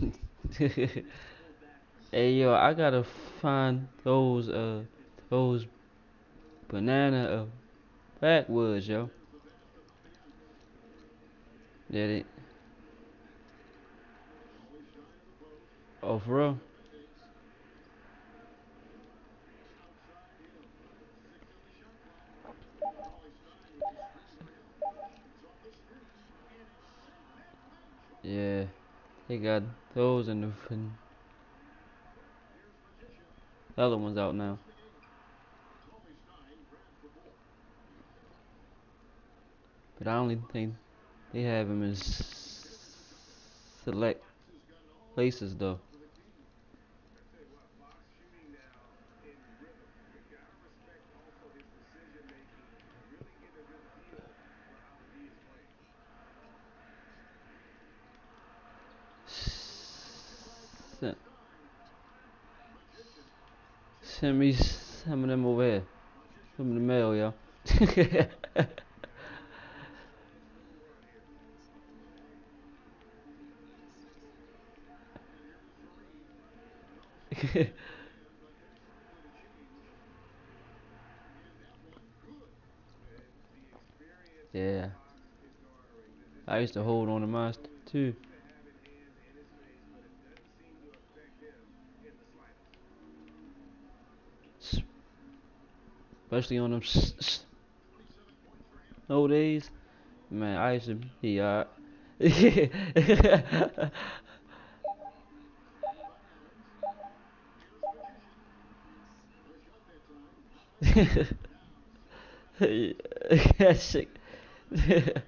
hey yo, I gotta find those uh those banana uh backwoods, yo. Did it? Oh, for real? Yeah, they got those and the fin- the other one's out now. But I only think they have them in select places though. Send, send me some of them over here. Some of the mail, yo. yeah. I used to hold on to mine too. Especially on them snow days. Man, I used to be uh That shit.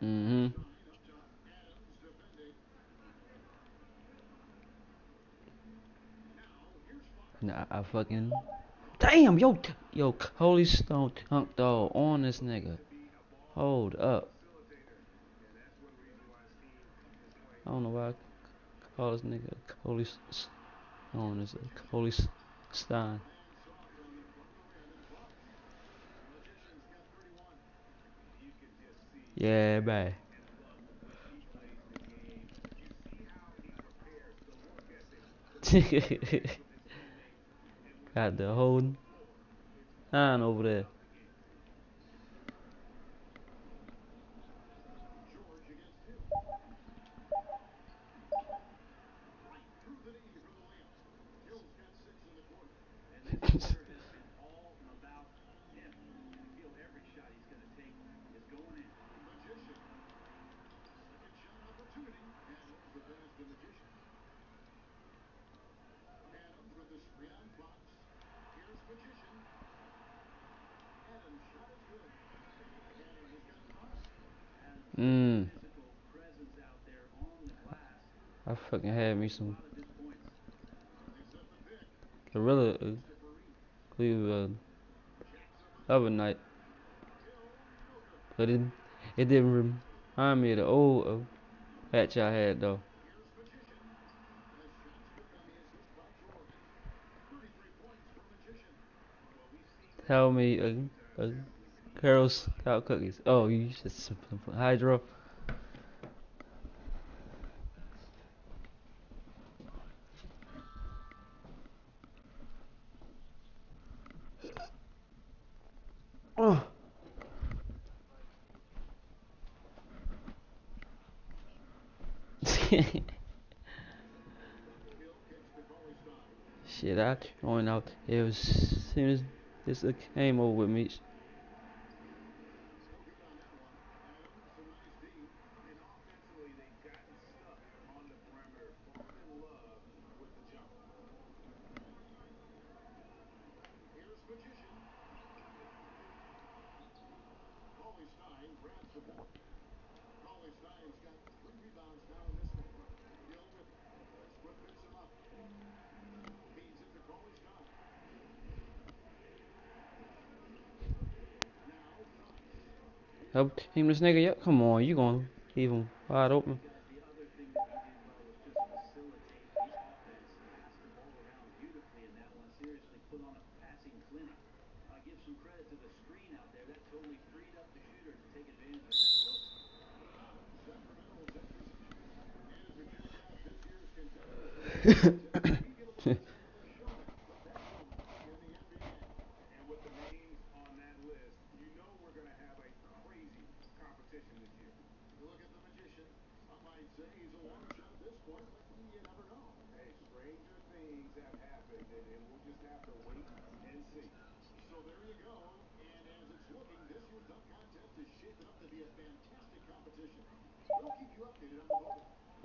mhm. Nah, I fucking damn yo yo Holy Stone Tunk dog on this nigga. Hold up. I don't know why I call this nigga Holy S- S- on this Holy Stein. Yeah, bye. Got the whole nine over there. Mmm. I some gorilla uh, uh, the other night, but it it didn't remind me of the old uh, patch I had though. Tell me, uh, uh, Scout cookies. Oh, you should hydro. Oh. Shit, I joined out. It was as soon as this came over with me. Help this nigga. Yep. Come on, you gonna leave him wide open.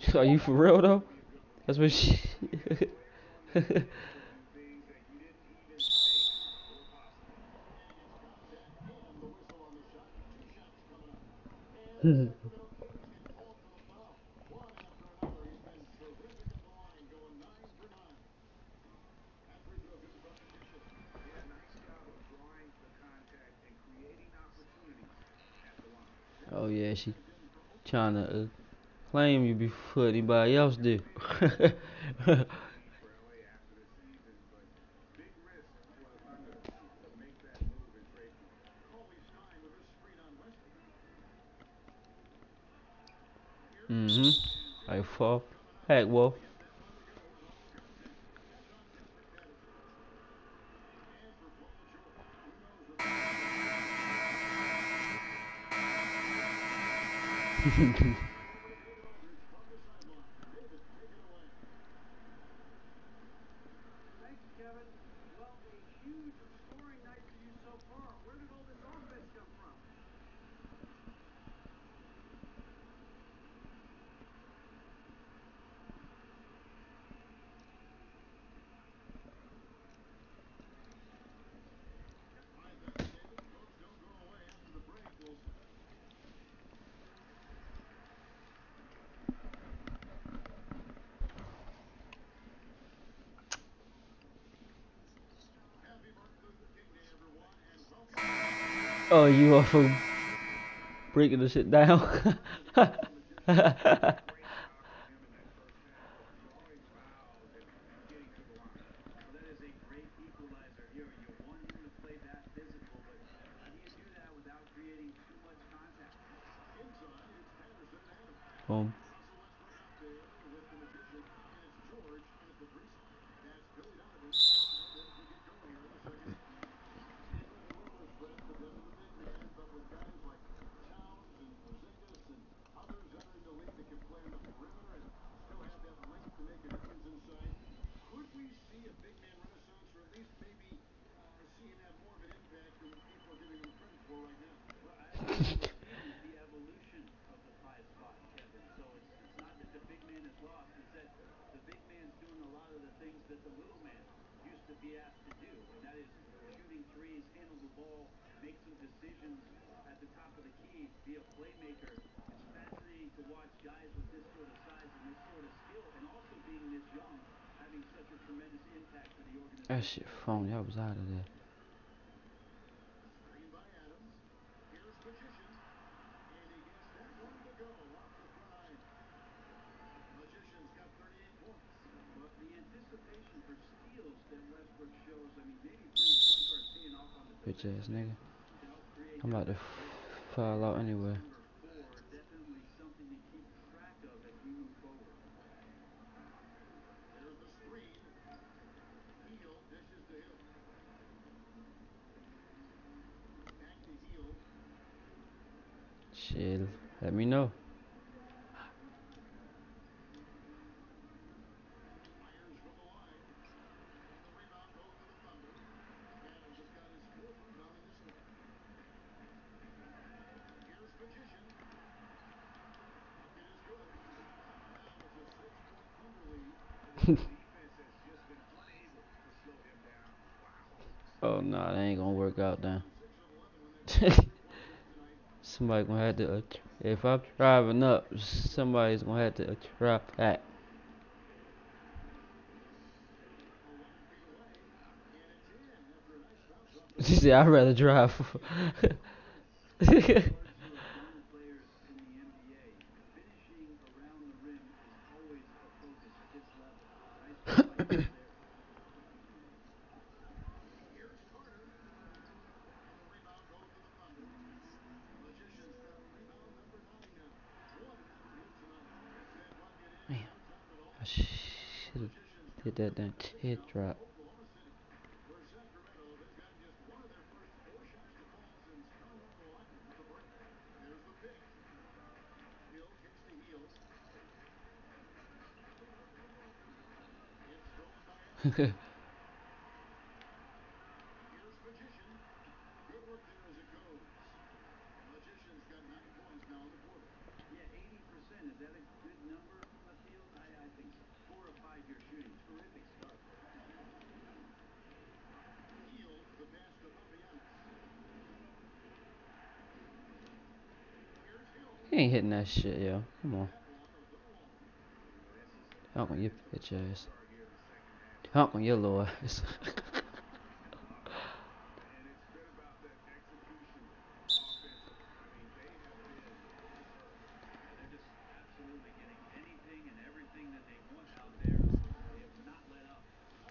Are you for real though? That's what she. oh yeah, she trying to uh, claim you before anybody else do. mm-hmm. Like fall. Heck, well. Oh, you are for breaking the shit down. Phony. I was out of there. Bitch ass nigga. I'm about to fall out anyway. Shit, let me know. oh no, nah, that ain't gonna work out then. Somebody gonna have to. If I'm driving up, somebody's gonna have to uh, drive back. She said, "I'd rather drive." that damn hit drop. hitting that shit, yo. Come on. Dunk on your bitch ass. Dunk on your little ass.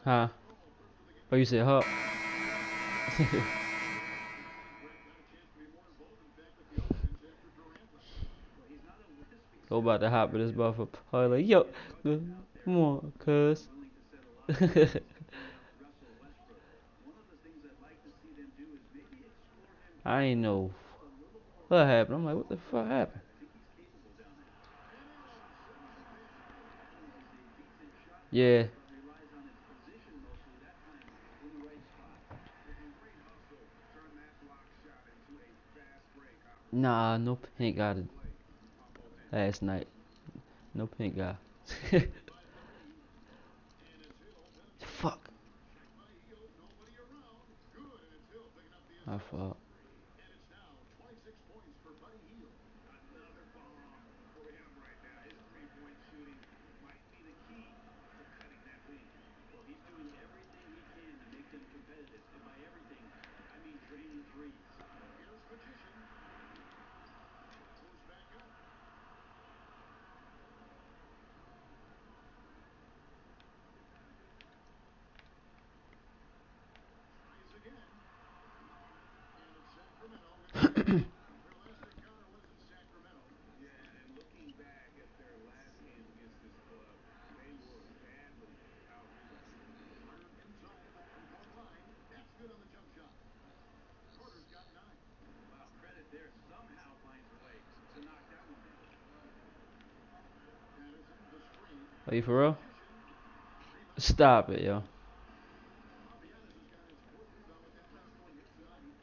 huh? Oh, you said huh? Go about to hop in this. Probably like, yo, come on, cuz. I ain't know what happened. I'm like, what the fuck happened? Yeah. Nah, no pink got it last night. No pink guy. Fuck. My fault. Are you for real? Stop it, yo.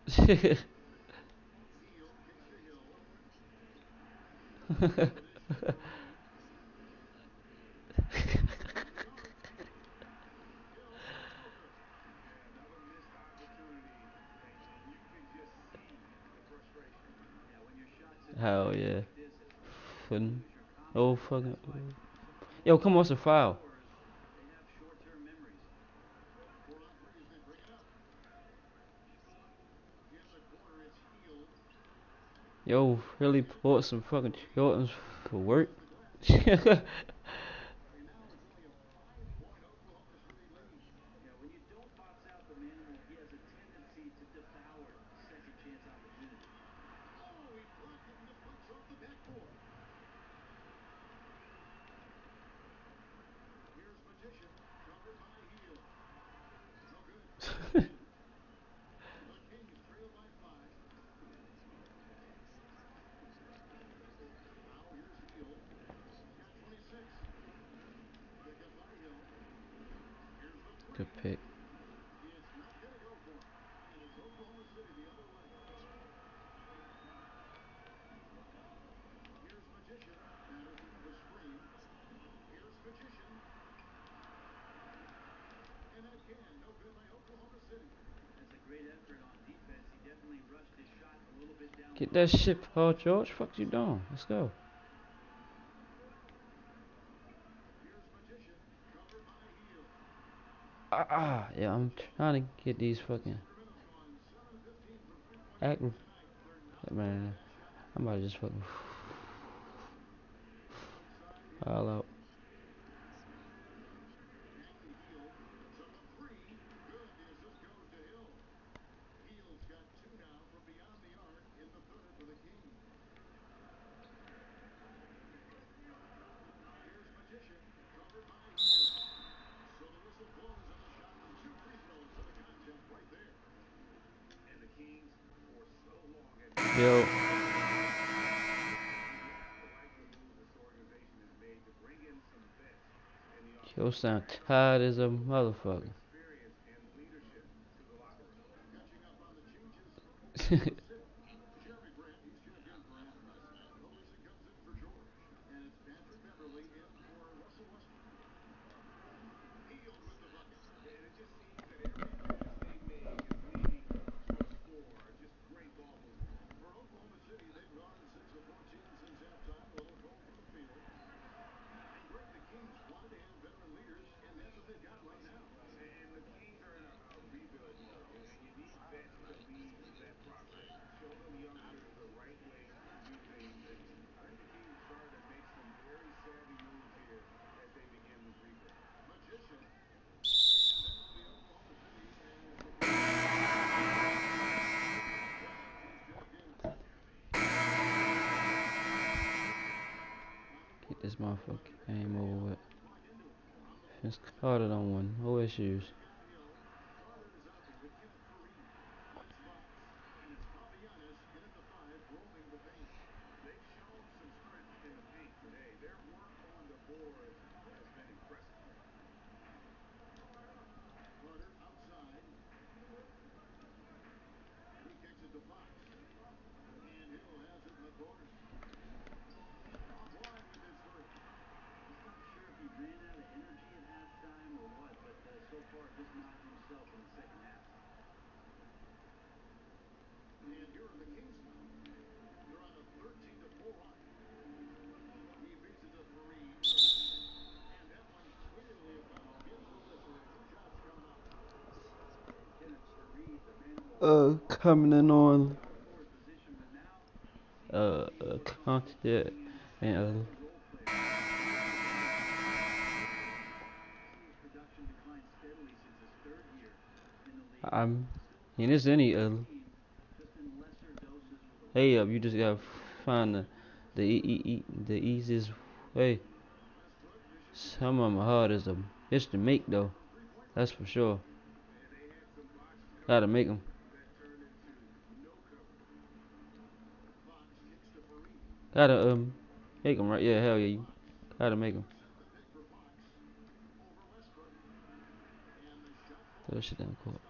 Hell yeah. Fun. Oh fucking. Yo, come on, it's a foul. Yo, really bought some fucking Jordans for work. Get that shit, Paul George. Fuck you doing? Let's go. Ah, ah, yeah, I'm trying to get these fucking. Act, man, I'm about to just fucking. All out. Yo. Yo sound tired as a motherfucker. motherfucker game over with. Vince Carter don't win. No Uh, coming in on. Uh, uh content and uh, I'm and it's any uh. Hey up you just gotta find the the e e the easiest way. Some of are hard as a bitch to make though. That's for sure. Gotta make them gotta um make them right yeah hell yeah you gotta make them throw shit down court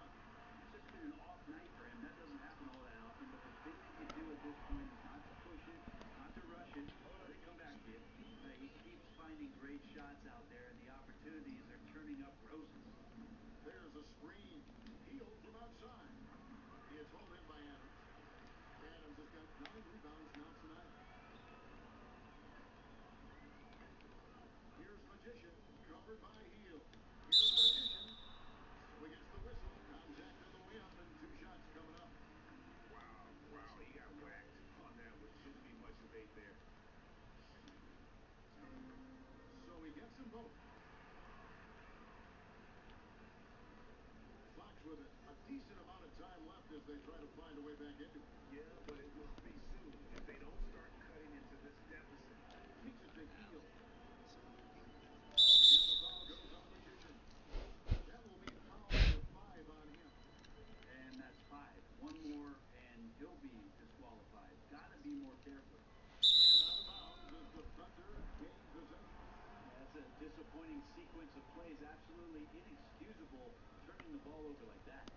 disappointing sequence of plays, absolutely inexcusable, turning the ball over like that.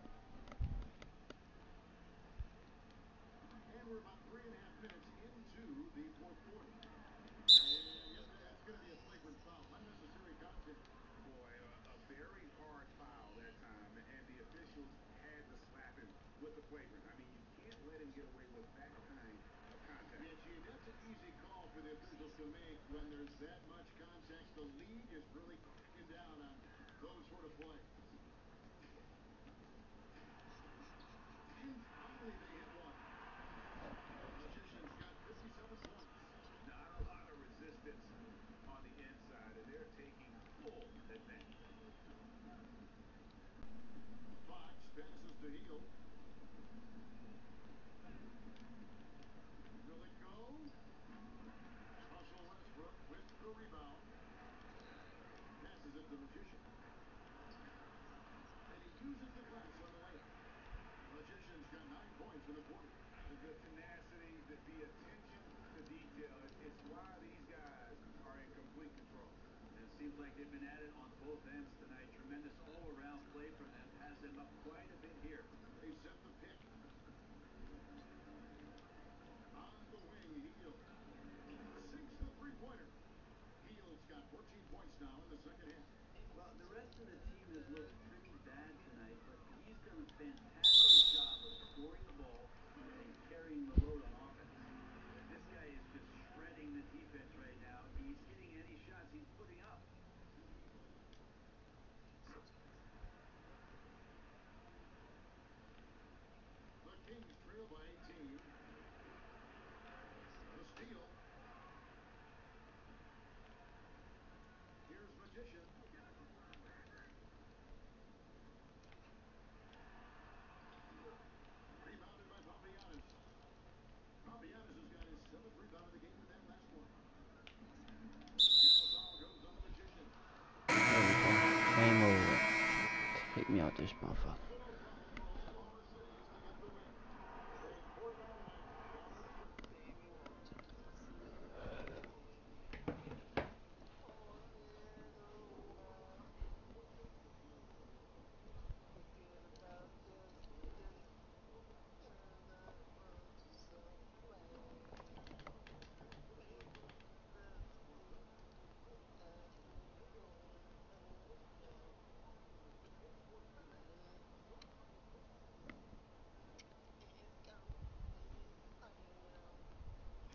And we're about three and a half minutes into the fourth quarter. And yes, that's going to be a flagrant foul. Unnecessary contact. Boy, a, a very hard foul that time, and the officials had to slap him with the flagrant. I mean, you can't let him get away with that kind of contact. Yeah, gee, that's an easy call for to make when there's that much contact. The league is really cracking down on those sort of plays. And finally they hit one. Magicians got 57 points. Not a lot of resistance on the inside, and they're taking full advantage. Fox passes to Hield. Will it go? Russell Westbrook with the rebound. Passes it to Magician. And he uses the glass on the layup. Magician's got nine points in the quarter. The good tenacity the attention to detail. It's, it's why these guys are in complete control. It seems like they've been at it on both ends tonight. Tremendous all-around play from them. Has them up quite a bit here. They set the pick. On the wing, Hield. Sinks the three-pointer. Hield's got 14 points now in the second half. Well, the rest of the team has looked pretty bad tonight, but he's done a fantastic job of scoring the ball and carrying the load on offense. This guy is just shredding the defense right now. He's hitting any shots he's putting up. The Kings trail by 18. The steal. Here's Magician. Rebounded by Papagiannis. Papagiannis has got his seventh rebound of the game with that last one. And the foul goes on the Magician. There we go. Game over. Take me out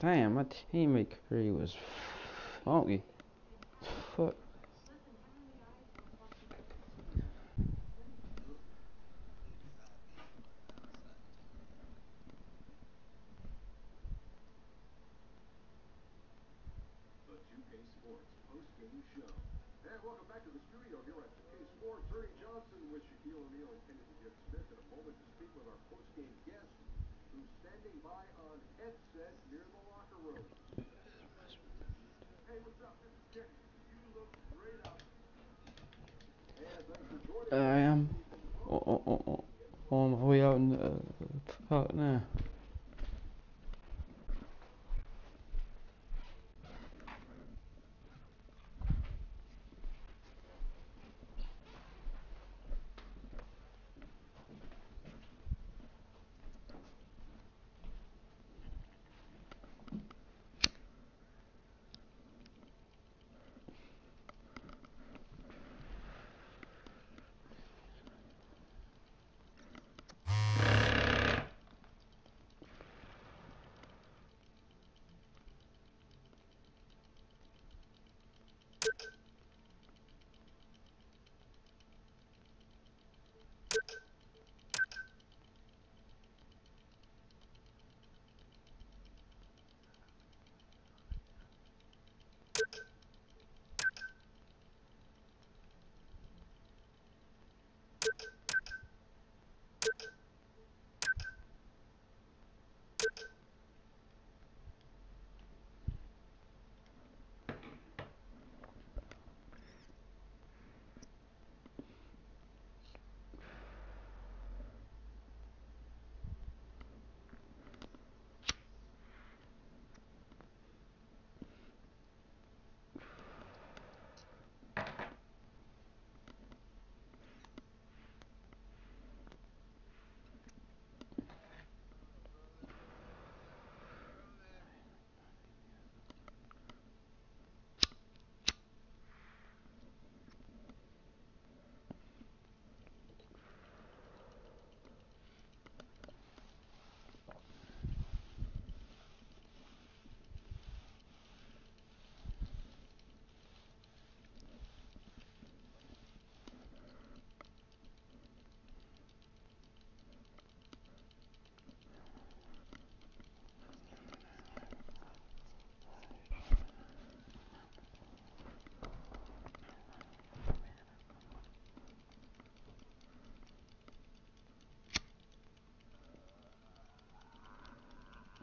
Damn, my teammate Curry was funky. Fuck.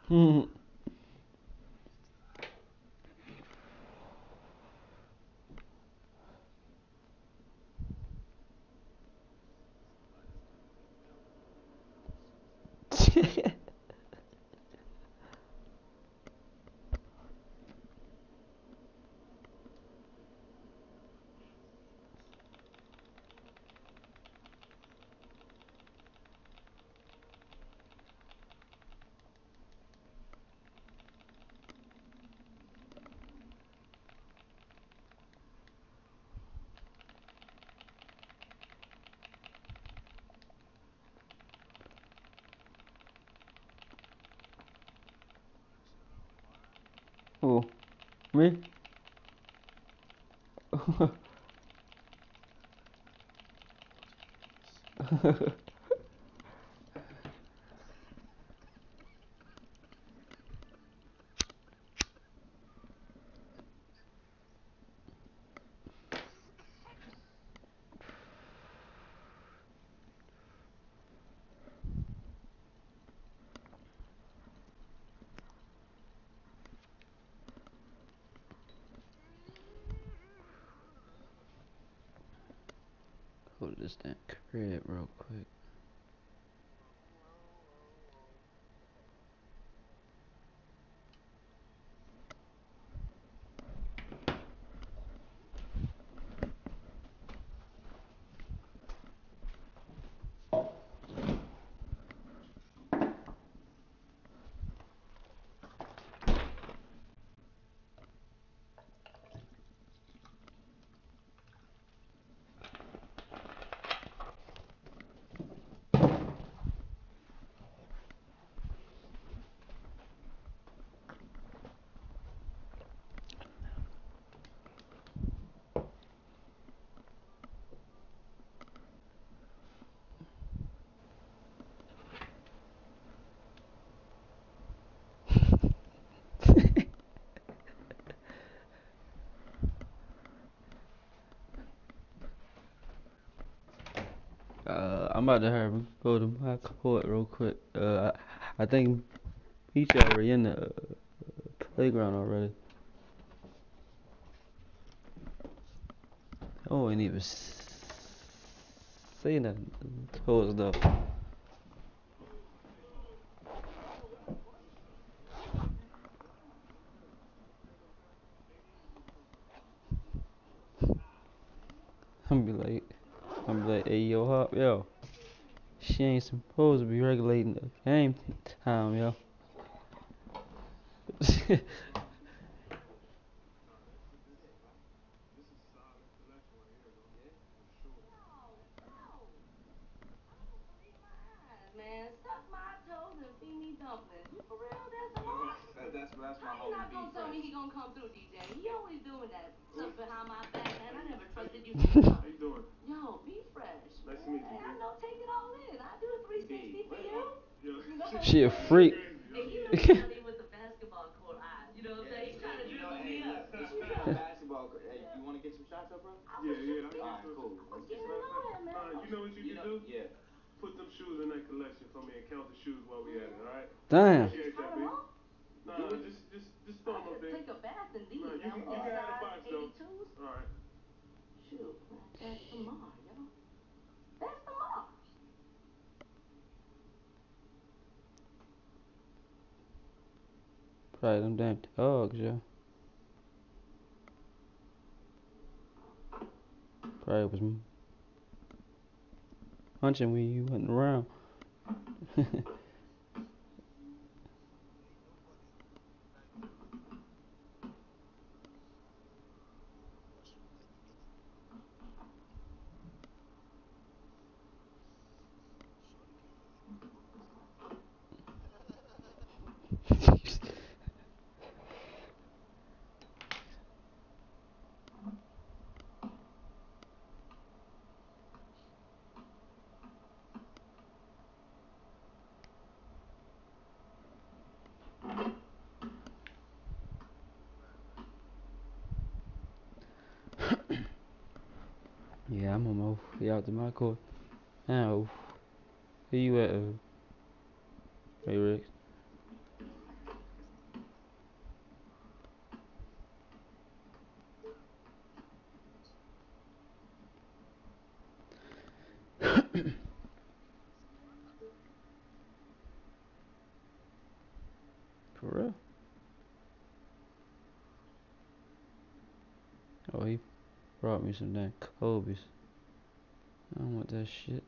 嗯。people. Me? this damn crib real quick. Uh, I'm about to have him go to my court real quick. Uh, I, I think he's already in the uh, playground already. Oh, ain't even s- say nothing towards though. I'm be like, I'm be like, hey yo, hop, yo. She ain't supposed to be regulating the game time, yo. Man, suck my toes and feed me dumplings. You for real? That's the boss? That, that's that's my How you not homie gonna B tell me fresh. he gonna come through, DJ? He always doing that stuff behind my back, man. I never trusted you. How you doing? Yo, be fresh. Nice to meet you, Hey, I B. know, take it all in. I do a 360 for you. Yeah. You know? She a freak. And you know somebody with the basketball court eyes. You know what I'm saying? He's trying to You know, dribble hey, me up. look, speaking of basketball, hey, you want to get some shots up, bro? I Yeah, was yeah. just I Alright, can cool. I was getting to know him, man. Uh, you know what you, You can know, do? yeah. Put them shoes in that collection for me and count the shoes while we at it, alright? Damn. Appreciate that, Turn B. them on. Nah, just, just, just throw them up there. Take a bath in these. No, you now. can- you can have the box, though. 82s? Alright. Shoot, man, that's the Mars, yo. That's the Mars. Them damn dogs, yo. Probably was punching when you wasn't around. yeah, I'm on out to my court. Now, where you at, uh? Hey, Rick. For real? Oh, he brought me some damn Kobe's. I don't want that shit.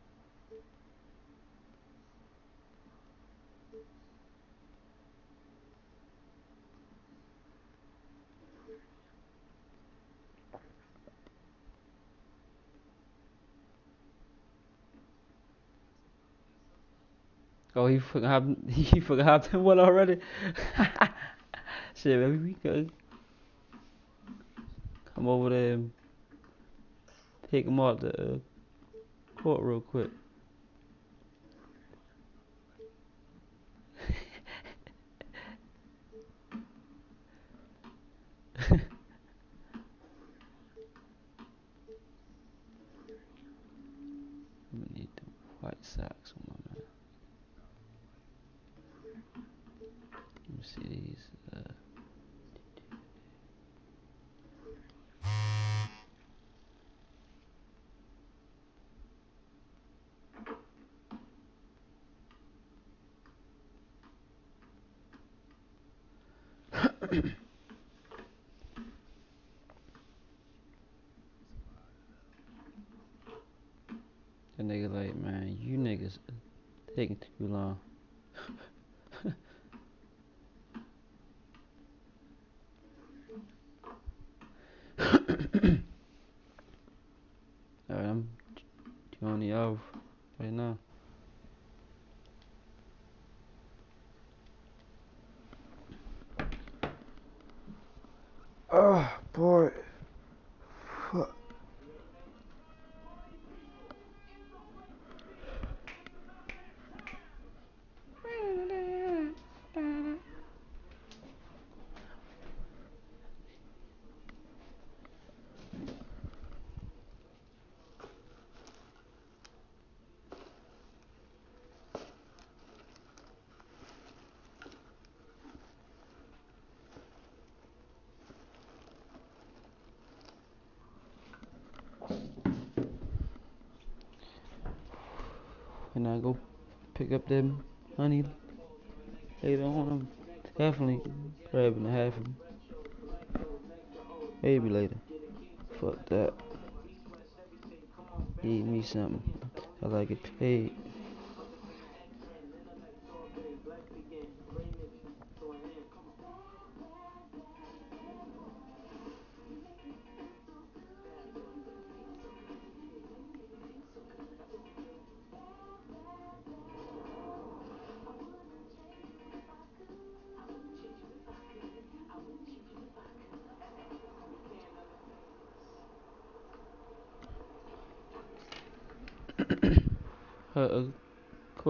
Oh, he forgot. He forgot that one already. Shit, maybe we could. come over there and take him off the uh, uh, court real quick. I'm gonna need the white socks on my man. Let me see these. Uh, that nigga like, man, you niggas taking too long. Alright, I'm turning off right now. Oh boy. Fuck. When I go pick up them honey later on, I'm definitely grabbing a half of them. Maybe later. Fuck that. Eat me something. I like it paid.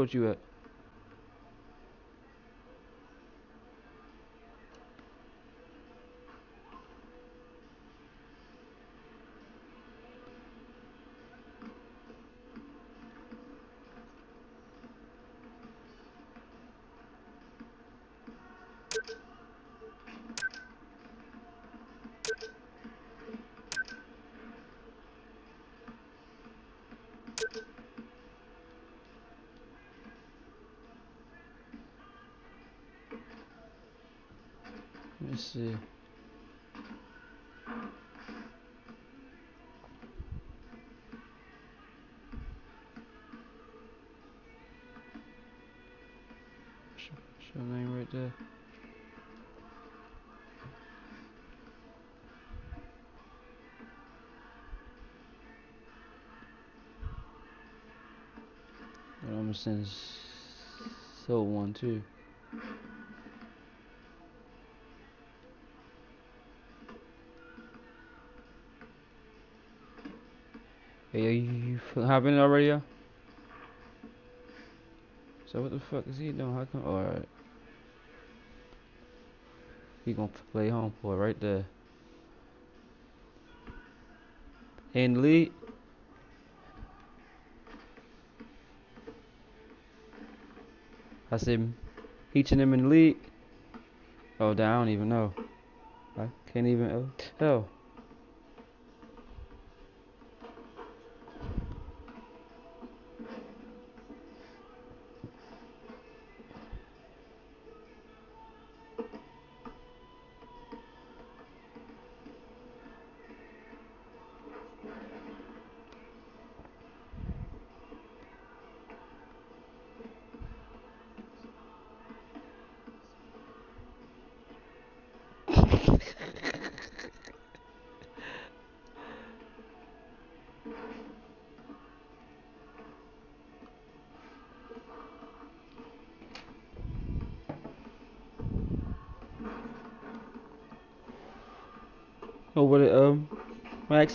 Coach you uh, see. Show, name right there. I'm gonna send so one too. You, hopping in already? So what the fuck is he doing? How come? Alright. He gonna play home for right there. The lead. I him. eaching him in the lead. Oh, I don't even know. I can't even oh, tell.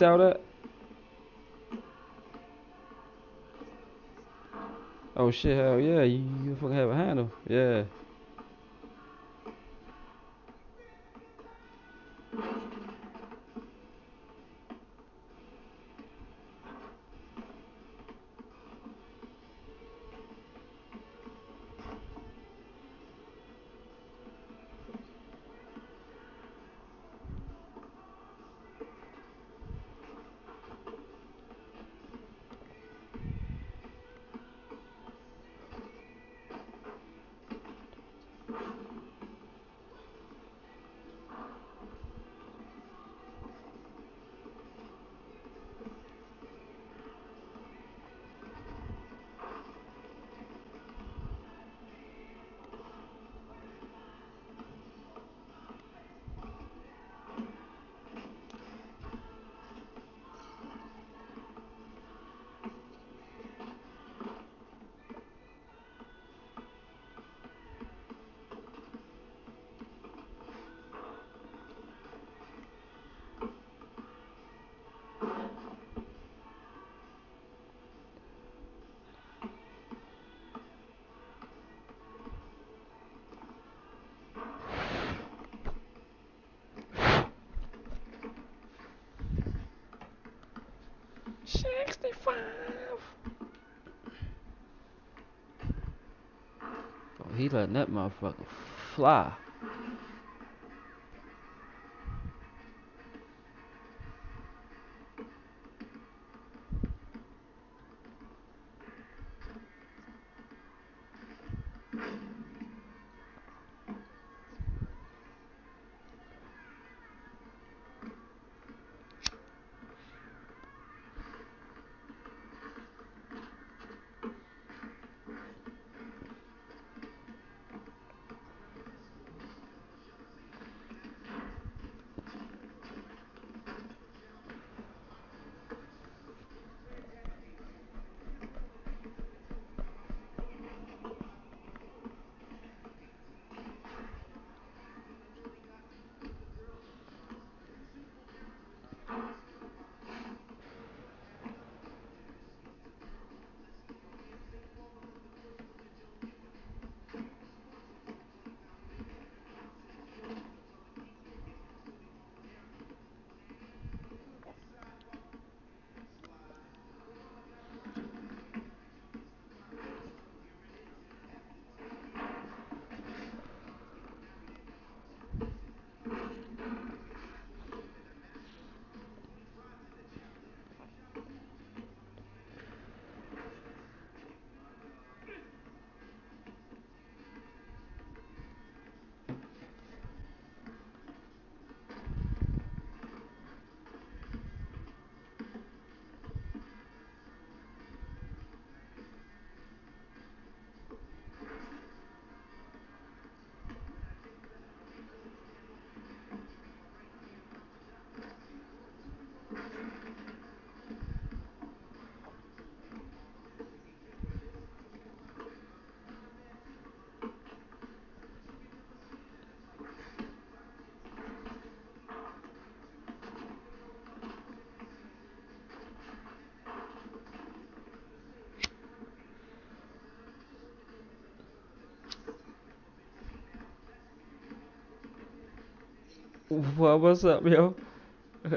Out at? Oh shit, hell yeah, you, you fucking have a handle. Yeah. Sixty-five. Oh, he letting that motherfucker fly. What what's up, yo?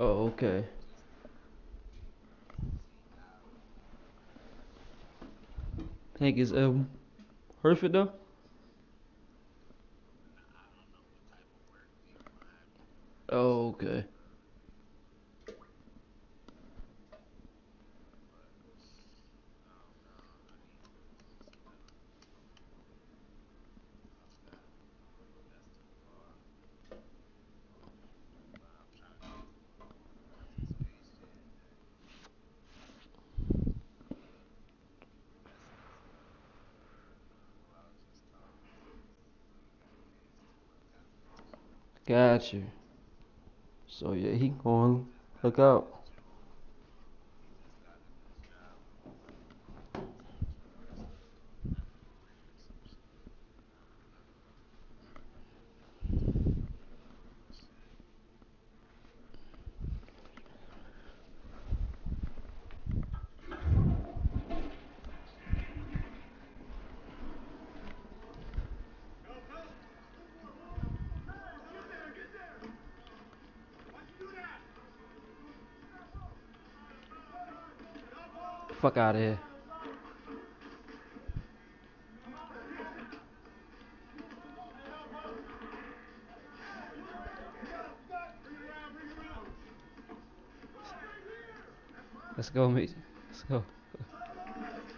oh, okay. Think it's um Herford though? Oh, okay. Got you. So yeah, he going look out. Fuck out of here. Let's go, mate. Let's go.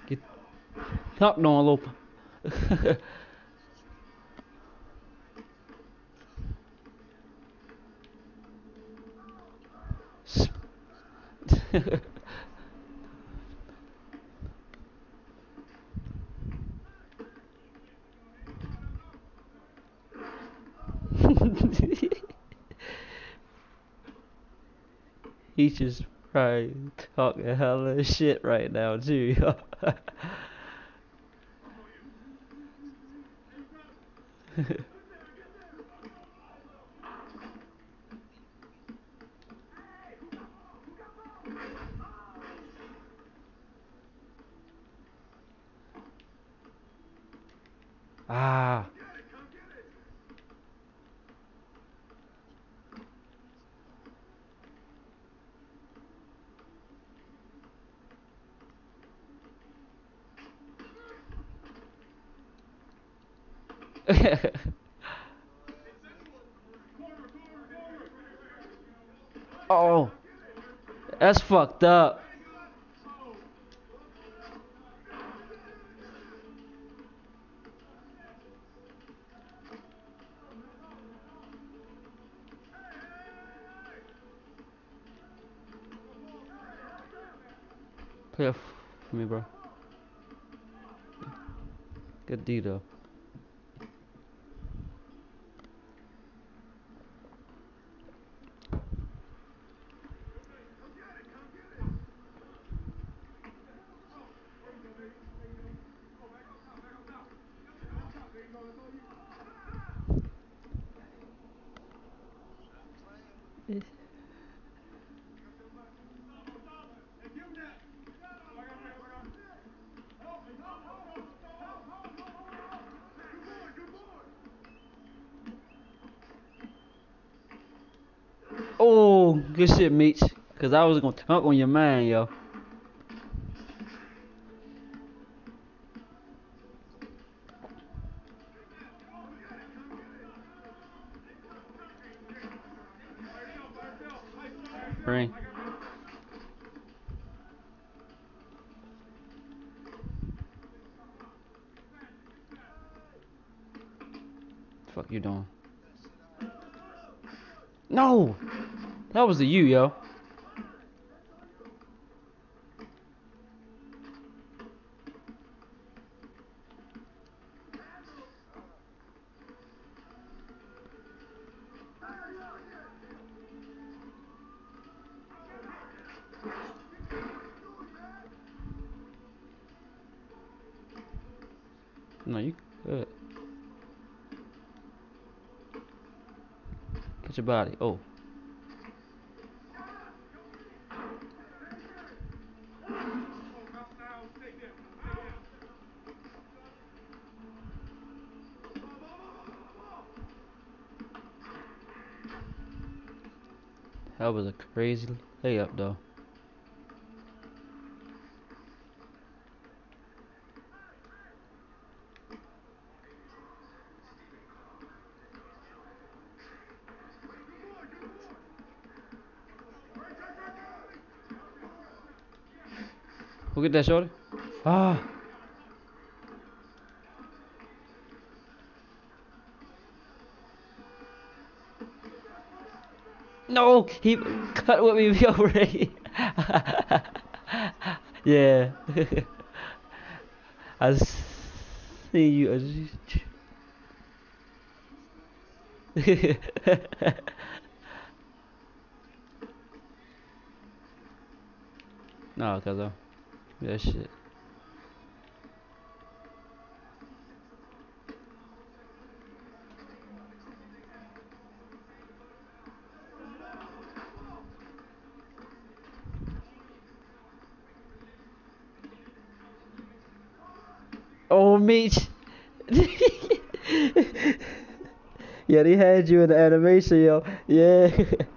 Get knocked on, little. He's just probably talking hella shit right now too. yo. ah. oh, that's fucked up. Play off for me, bro. Good D though. Oh, good shit, Meech. Cause I was gonna talk on your man, yo. Ring. Fuck you doing? No! That was the you, yo. Your body. Oh. That was a crazy layup, though. Look at this all. Ah. No, he cut with me already. yeah. I see you. no, because that shit. Oh, Meech. yeah, they had you in the animation, yo. Yeah.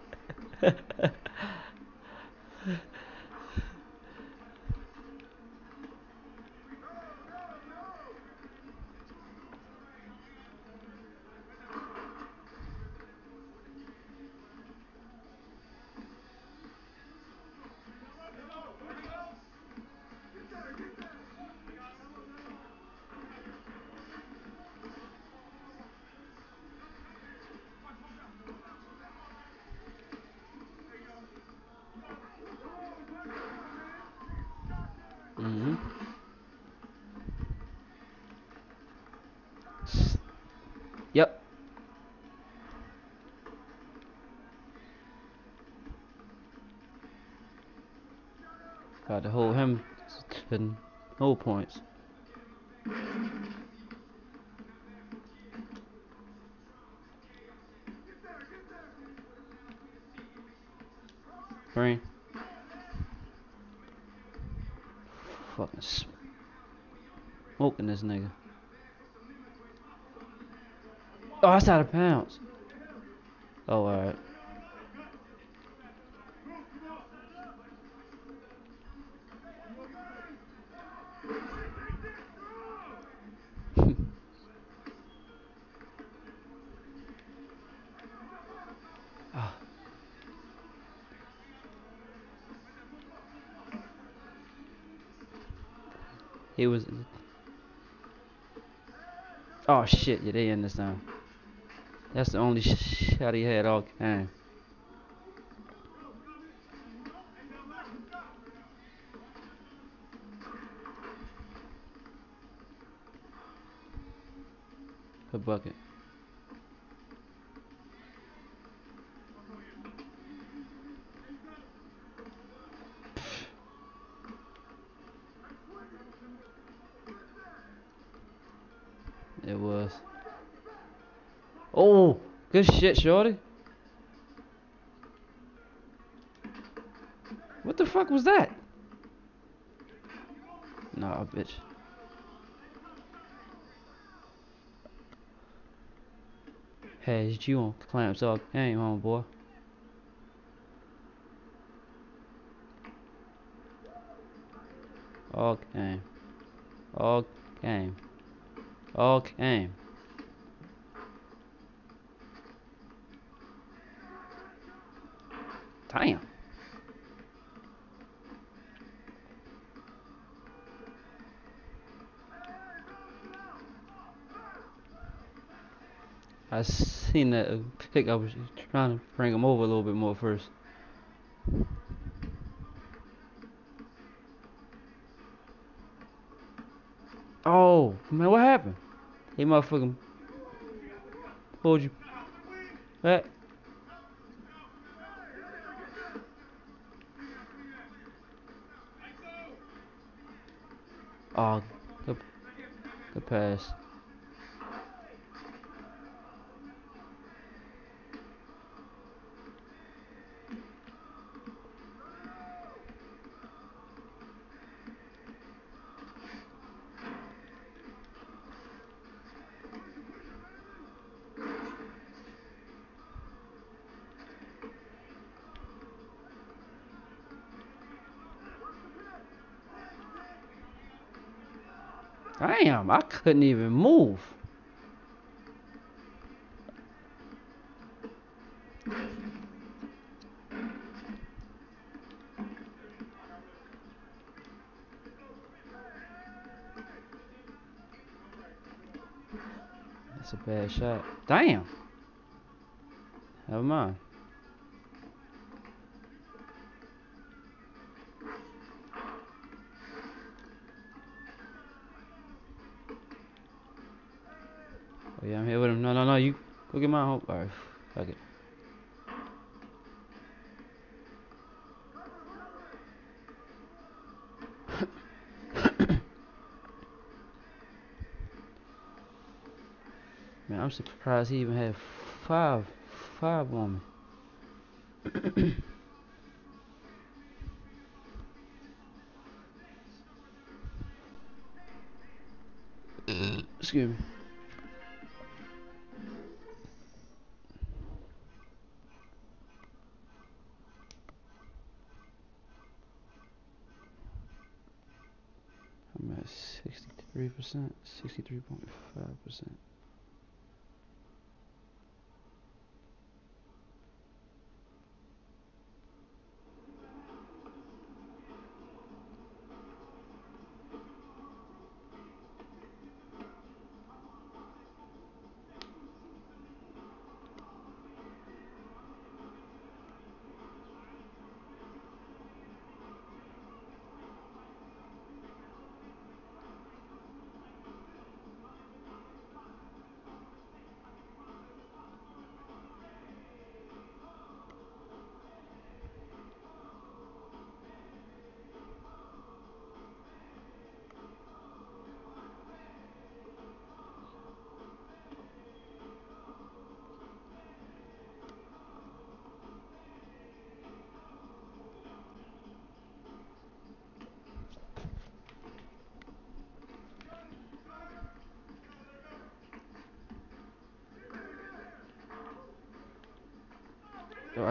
no points. Green. Fucking smoking this nigga. Oh, that's out of bounds. Oh, alright. He was. Oh shit! Yeah, they in this time. That's the only shot he had all game. Good bucket. Shit, shorty. What the fuck was that? Nah, bitch. Hey, you on clamps all game, home boy. Okay. Okay. All Damn. I seen that uh, pick. I was trying to bring him over a little bit more first. Oh man, what happened? He motherfucking pulled you back. Pass. I couldn't even move. That's a bad shot. Damn. Never mind. worry. Fuck it. Man, I'm surprised he even had five, five on me. 63.5%.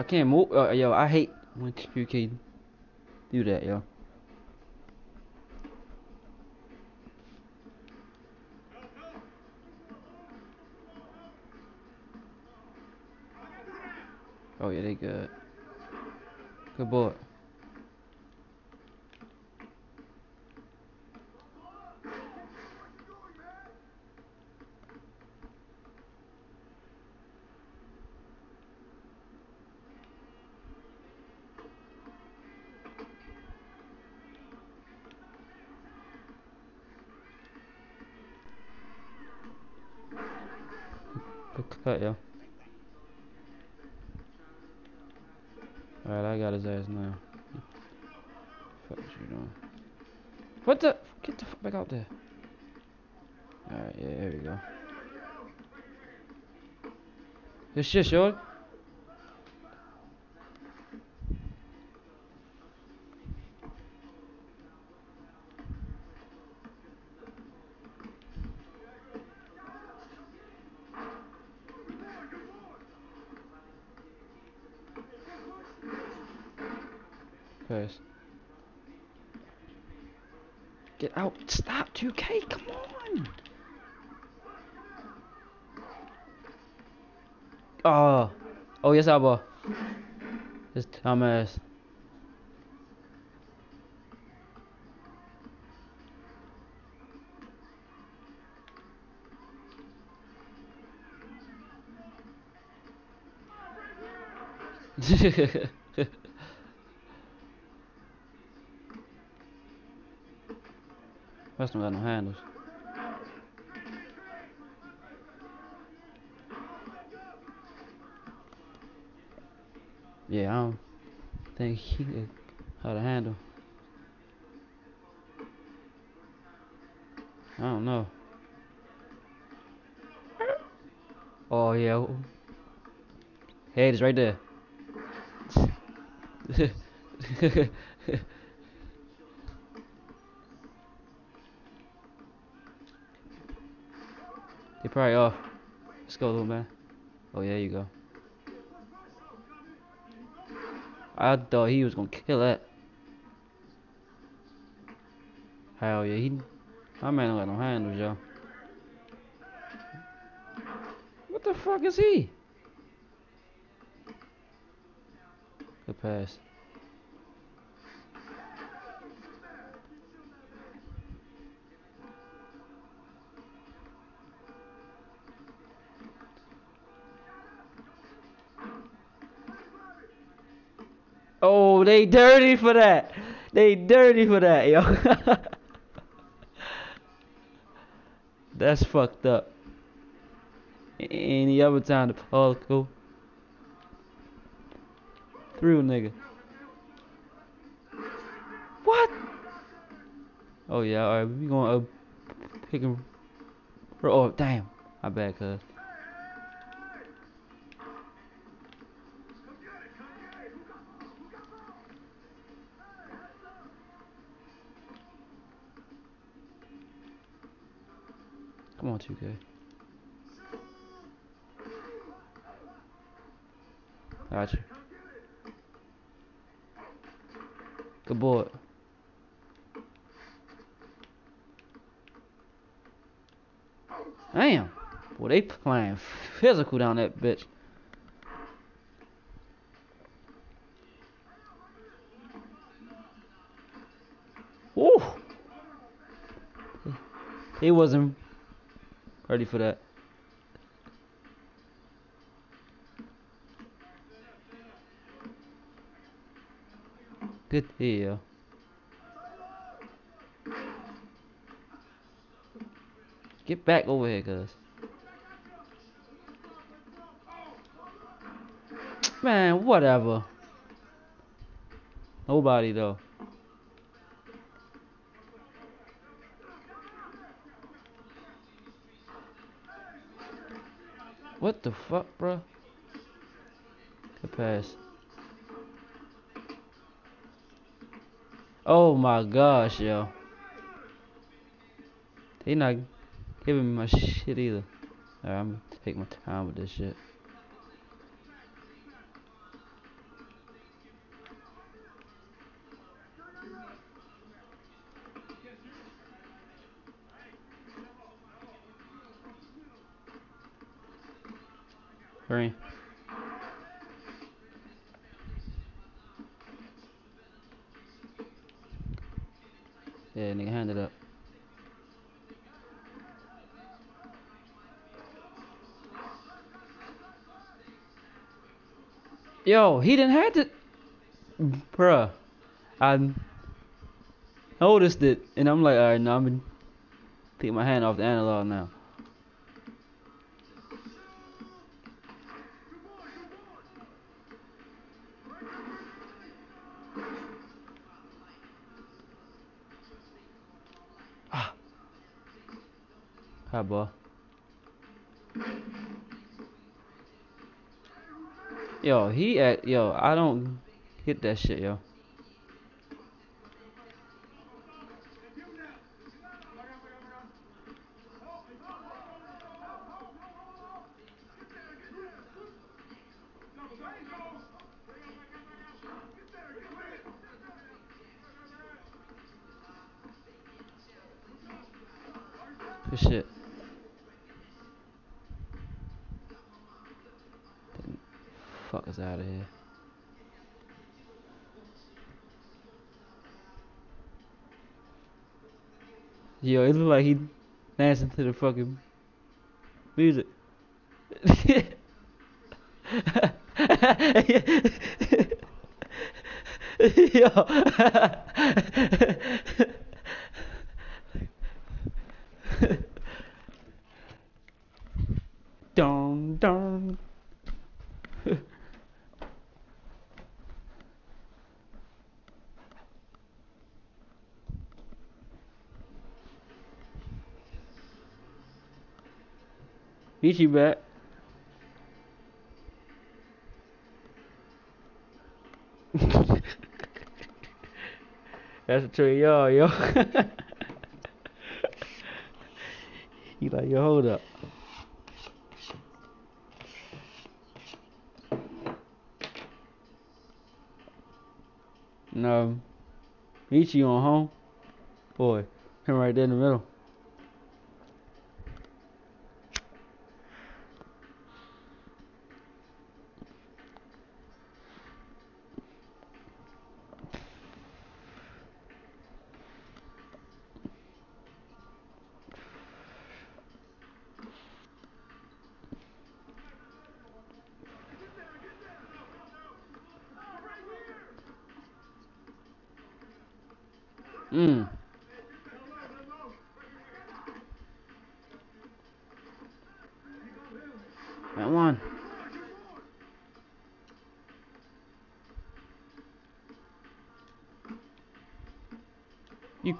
can't move. Uh, yo, I hate when you can do that, yo. Oh yeah, they good. Good boy. Good shit, short. Pass. Get out. Stop, 2K. Come on. Oh. Oh, yes, Alba. This dumbass. West don't got no handles. Yeah, I don't think he could how to handle. I don't know. Oh yeah. Head is right there. They probably off. Let's go, little man. Oh, yeah, you go. I thought he was gonna kill that. Hell yeah, he. My man don't got no handles, yo. What the fuck is he? Good pass. They dirty for that. They dirty for that, yo. That's fucked up. Any other time the ball go through, nigga. What? Oh yeah, alright, we gonna uh, pick him. Oh damn, my bad, cuz. 2K. Gotcha. Good boy. Damn. Boy, they playing physical down that bitch. Woo! He wasn't ready for that. Good deal. Get back over here, guys. Man, whatever. Nobody though. The fuck, bro? Pass. Oh my gosh, yo. He not giving me my shit either. Alright, I'm gonna take my time with this shit. Yo, he didn't have to. Bruh. I noticed it, and I'm like, alright, now I'm gonna take my hand off the analog now. Ah. Hi, boy. Yo, he at yo, I don't hit that shit, yo. To the fucking music. Yo. Back. That's true yo yo. he like yo hold up. No. Ichi on home. Boy, him right there in the middle.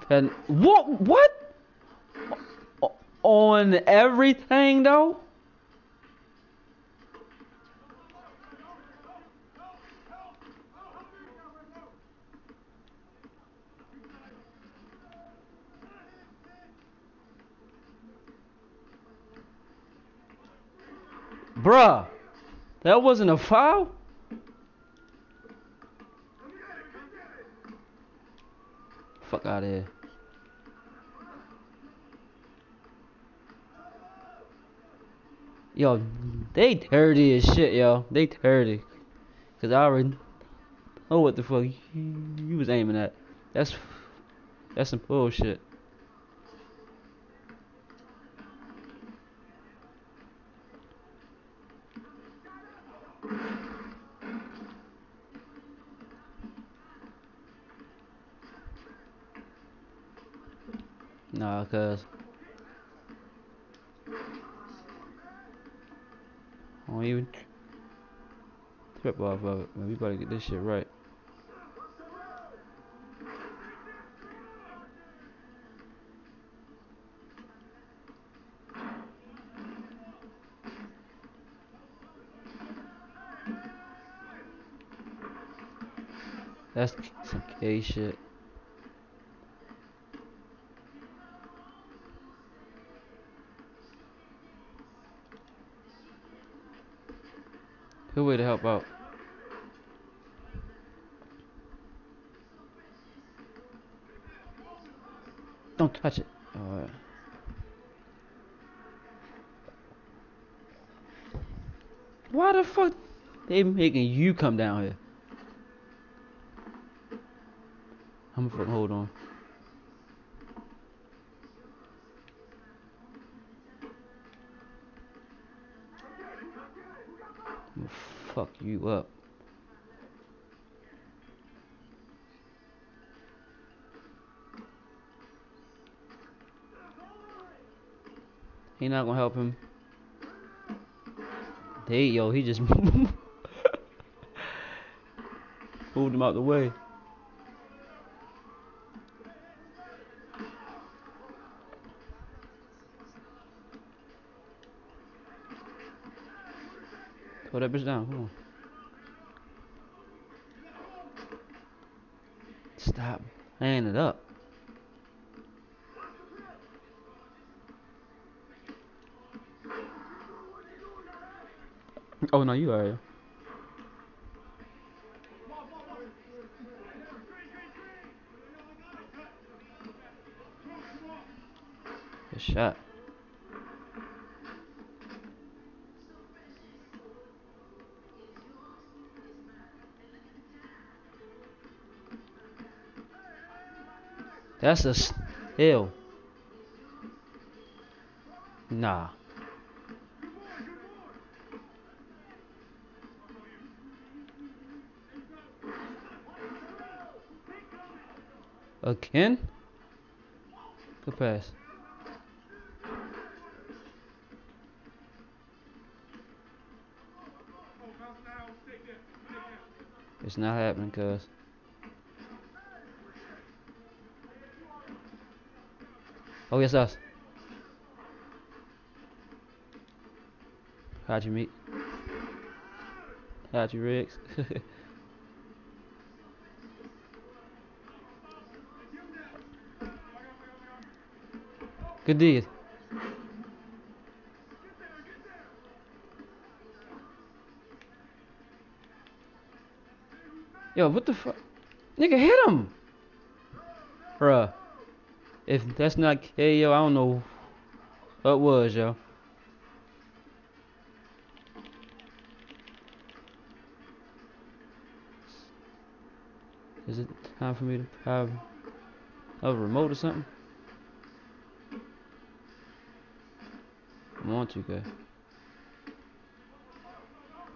Can what? What? On everything though? Bruh. That wasn't a foul? Fuck out of here. Yo, they dirty as shit, yo. They dirty. Cause I already know what the fuck you, was aiming at. That's that's some bullshit. Nah, cuz. I don't even trip off of it. Man, we better get this shit right. That's some gay shit. Good way to help out. Don't touch it. Alright. Why the fuck they making you come down here? I'm gonna hold on. I'm fuck you up. He not gonna help him. Hey, yo, he just moved him out the way. Throw that bitch down. Come on. Stop laying it up. Oh no, you are. Good shot. That's a steal. Nah. Again? Good pass. It's not happening, cuz. Oh, yes, us. How'd you meet? How'd you, Riggs? Good deed. Yo, what the fuck? Nigga, hit him! Bruh. If that's not KO, I don't know what was, yo. Is it time for me to have a remote or something? Guys.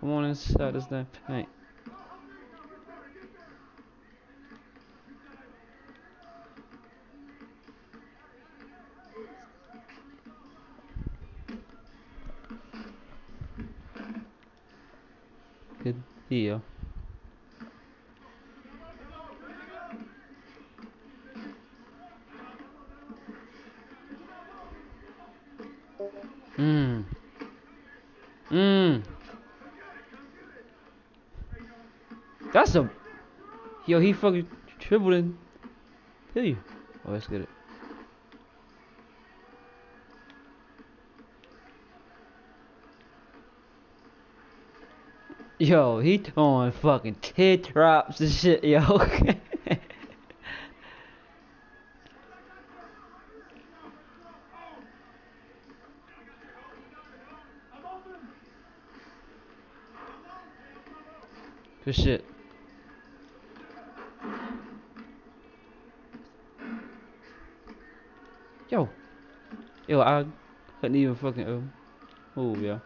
Come on inside this damn paint. He fucking tripled and kill you. Oh, let's get it. Yo, he throwing fucking teardrops and shit, yo. Good shit. I couldn't even fucking um move, yo.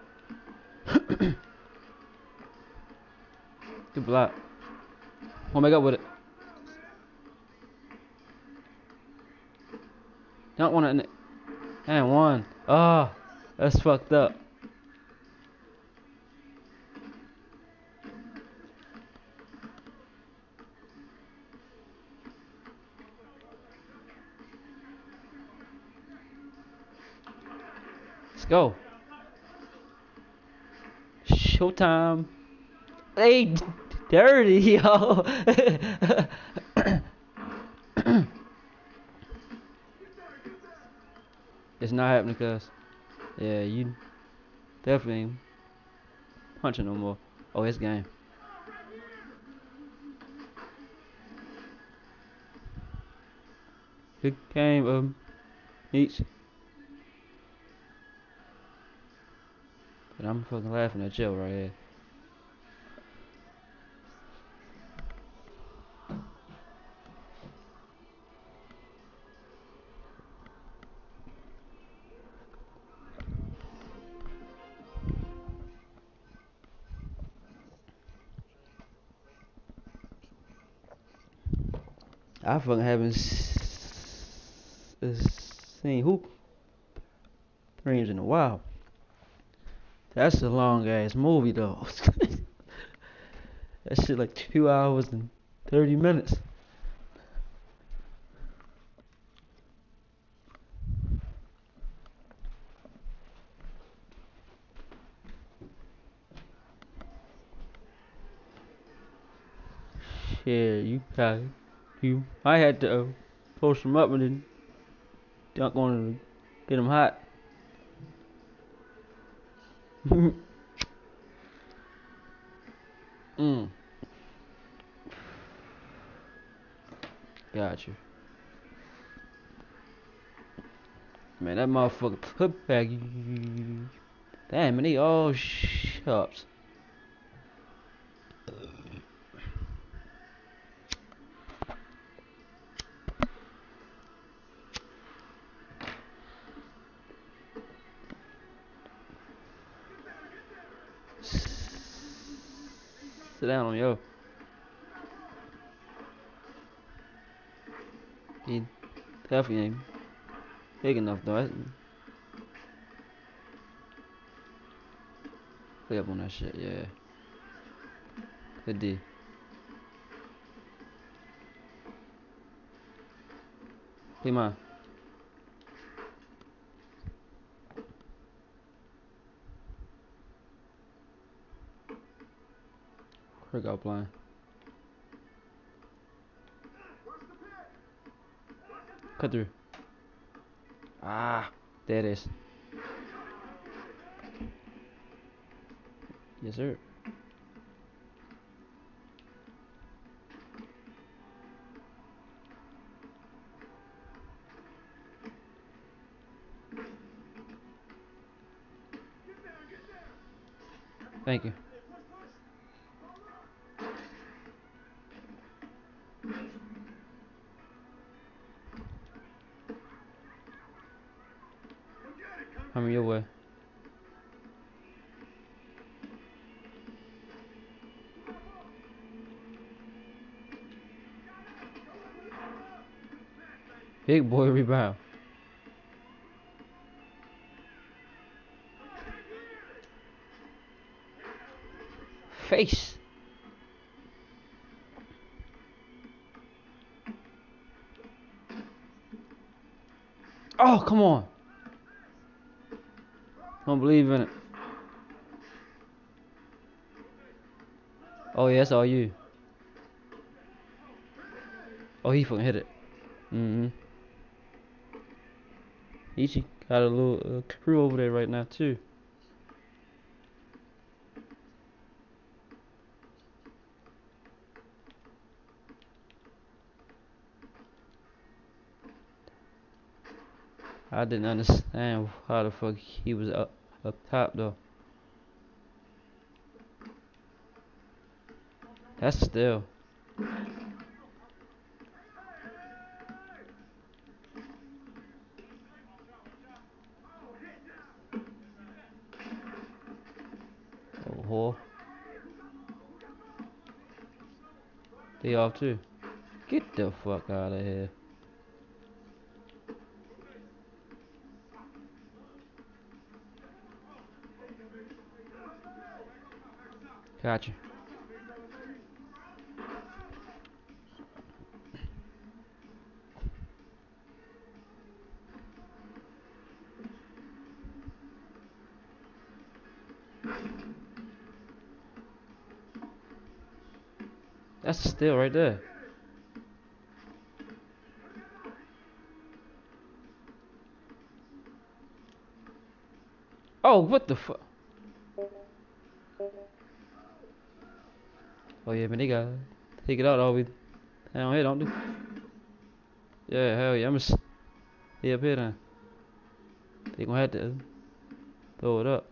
Good block. Oh my god, with it. Don't want it. And one. Ah, that's fucked up. Let's go. Showtime. Hey, dirty, yo. it's not happening, cuz. Yeah, you definitely ain't punching no more. Oh, it's game. Good game, um, each. But I'm fucking laughing at Joe right here. I fucking haven't seen hoop dreams in a while. That's a long ass movie though. that shit like two hours and thirty minutes. Yeah, you got you. I had to uh, post them up and then dunk on them, get them hot. mm. Got you. Man, that motherfucker put back. Damn, man, they all sharps. Yo. Definitely ain't big enough though. That's- up on that shit, yeah. Good D. Play Crick out playing. Cut through. Ah, there it is. Yes, sir. Thank you. Big boy rebound. Face. Oh, come on. Don't believe in it. Oh, yeah, that's all you. Oh, he fucking hit it. Mm-hmm. Ichi got a little uh, crew over there right now too. I didn't understand how the fuck he was up up top though. That's still. Off too. Get the fuck out of here. Gotcha. Still right there. Oh, what the fuck? Oh yeah, man, they got take it out all we down here, don't they? Yeah, hell yeah, I'm just here up here then. They gonna have to throw it up.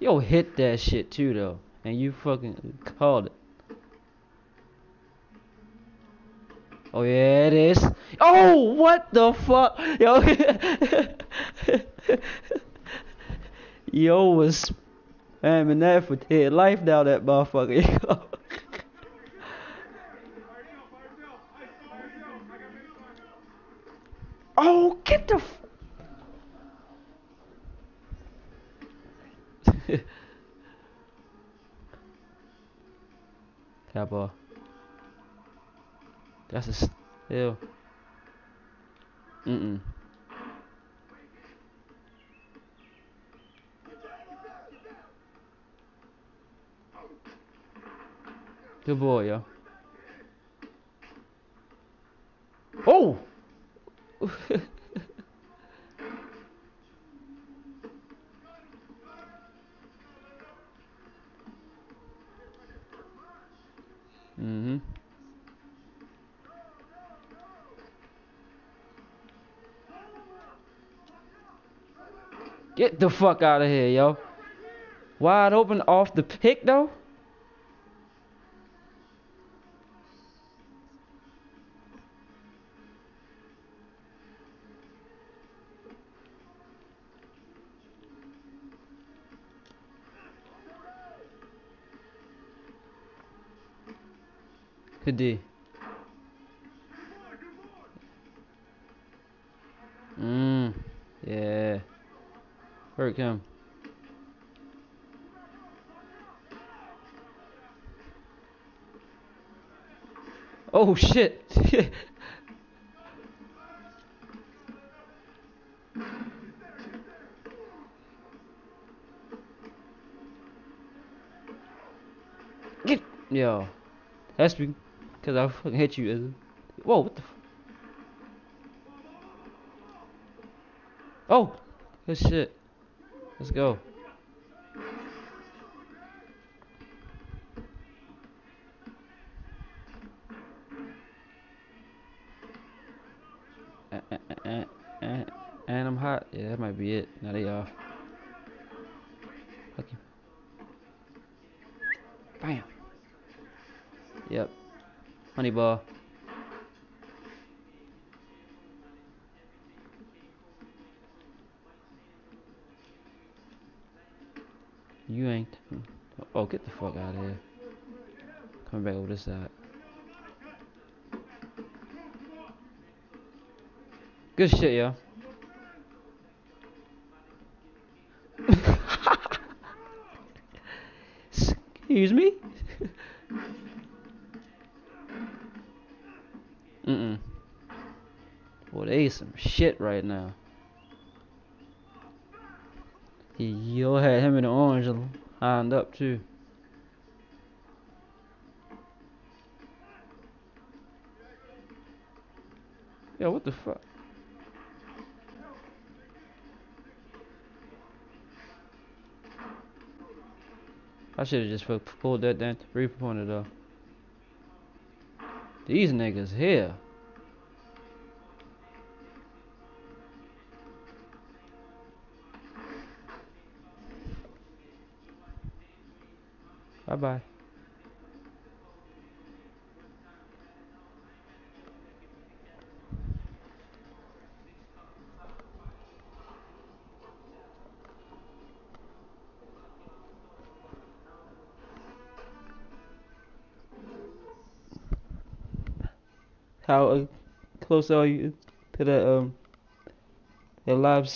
Yo, hit that shit too though, and you fucking called it. Oh yeah, it is. Oh, what the fuck, yo, yo was spamming that for dead life down that motherfucker. Yo. oh, get the. F- that ball. That's a steal. Mm-mm. Good boy. Oh! mm-hmm. Get the fuck out of here, yo. Wide open off the pick, though? Good D. Mmm. Yeah. Where'd it come? Oh shit! Get yo. That's because I'll fucking hit you. Whoa! What the? Oh! Good shit. Let's go. And, and, and, and I'm hot. Yeah, that might be it. Now they off. Coming back over this side. Good shit, yo. Excuse me? Mm-mm. Boy, they some shit right now. Yo had him in the orange lined up too. The fuck? I should have just pulled that damn three pointer though. These niggas here. How uh, close are you to that um that live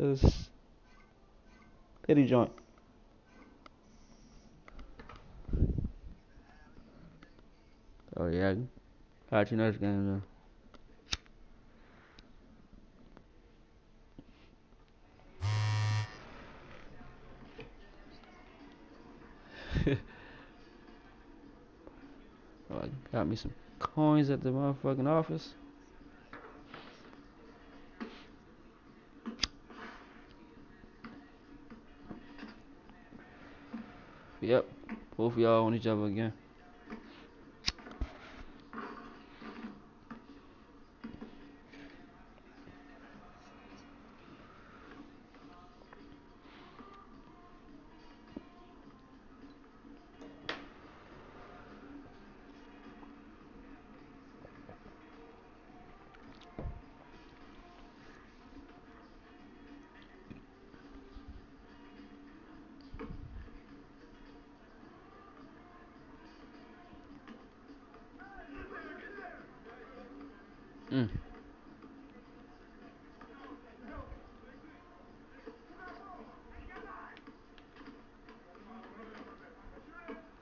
uh, joint? Oh yeah, got you next game then. oh, got me some coins at the motherfucking office. Yep, both y'all on each other again.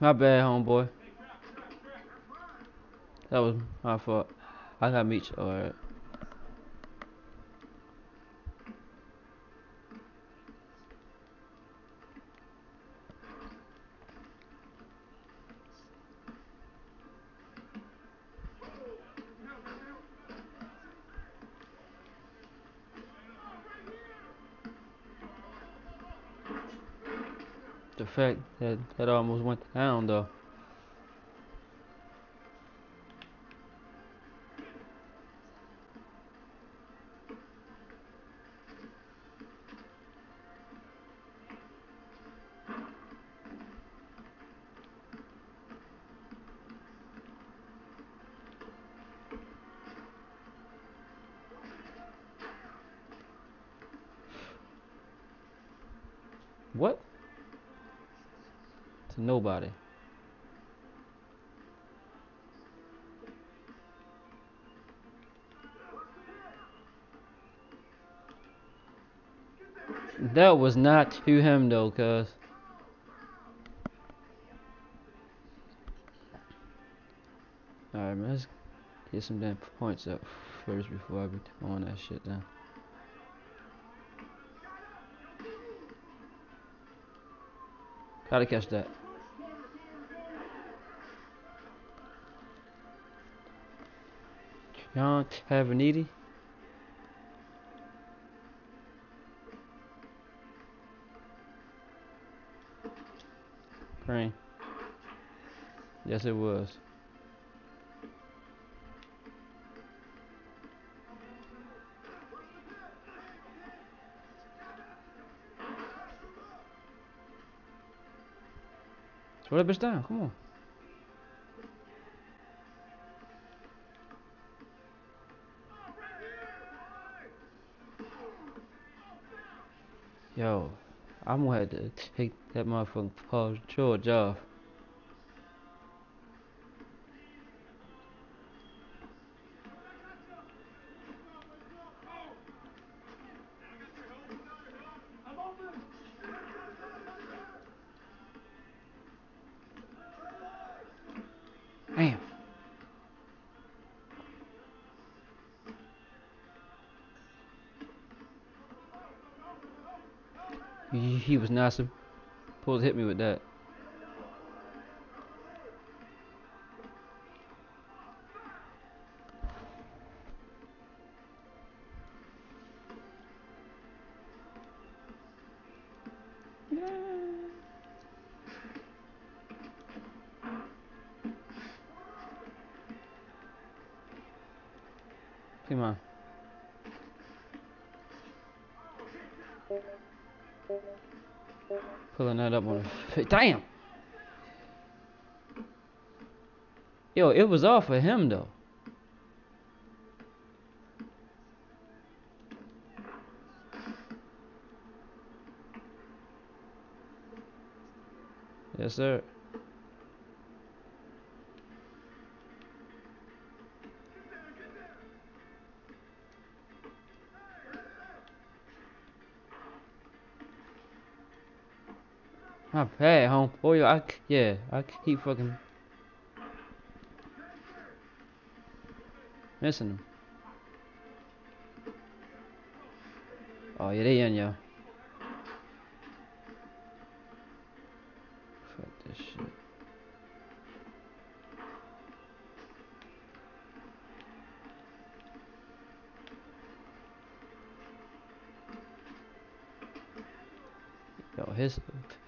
My bad, homeboy. That was my fault. I got you. Alright. What? To nobody. That was not to him though, cuz. Alright, man, let's get some damn points up first before I be throwing that shit down. Gotta catch that. John Tavaniti. Crane. Yes, it was. Throw that bitch down. Come on. Yo, I'm gonna have to take that motherfucking Paul George off. Supposed to hit me with that. it. Damn. Yo, it was all for him though. Yes, sir. My bad, home. Boy, I yeah, I keep fucking missing him. Oh they in yo.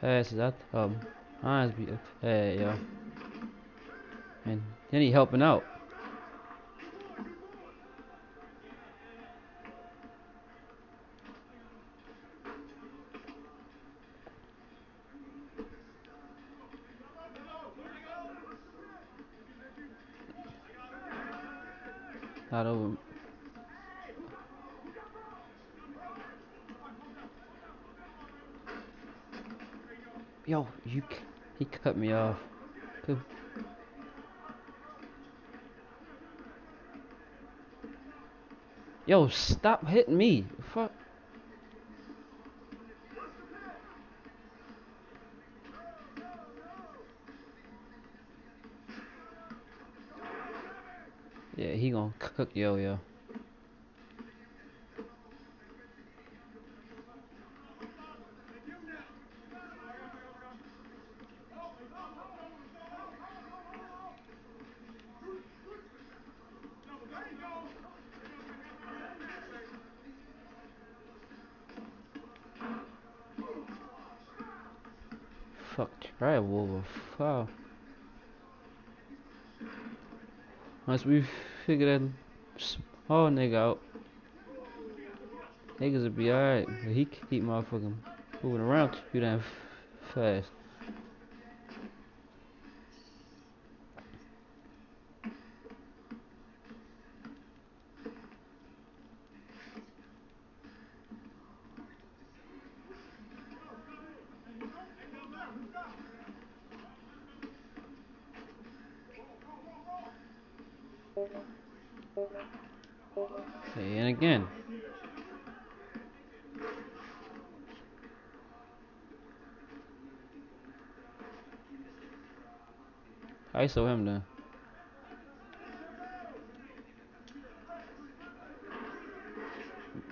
His passes, I um, mine's be bad, yo. And then he helping out. Yo, stop hitting me. Fuck. Yeah, he gonna cook yo yo. Figure that small oh, nigga out, niggas will be alright. But he keep motherfucking moving around too damn fast. Okay, and again. I saw him then.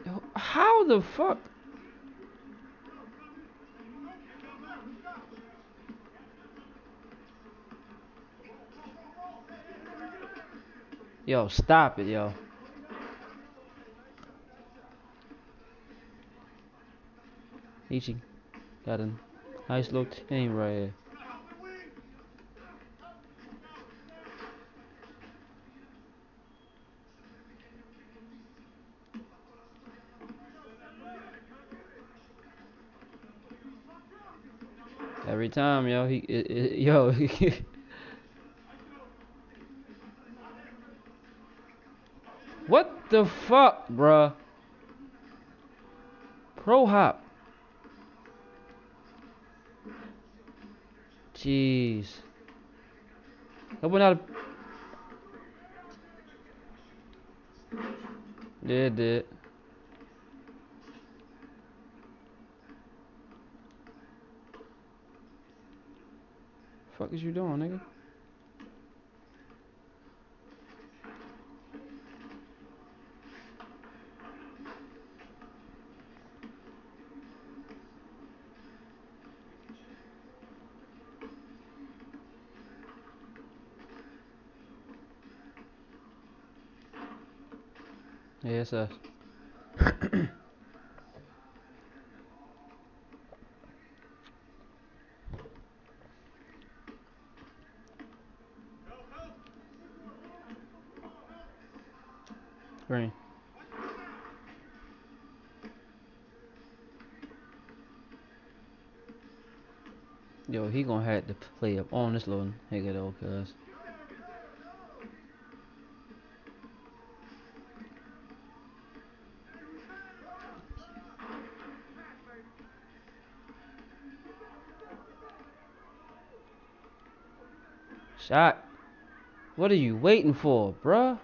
Yo, How the fuck? Yo, stop it, yo. Ichi got a nice little team right here. Every time, yo, he, it, it, yo, what the fuck, bruh? Pro hop. Jeez. That went out of. Yeah, it did. Fuck is you doing, nigga? It's. Green. Yo, he gonna have to play up on this little nigga though, cuz. Shot. What are you waiting for, bruh?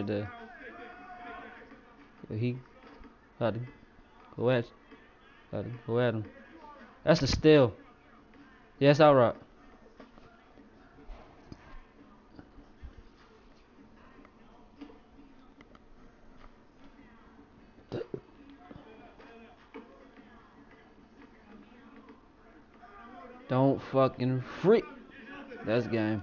Right there. He got him. Go at, got him. Go at him. That's a steal. Yes, all right. Don't fucking freak. That's game.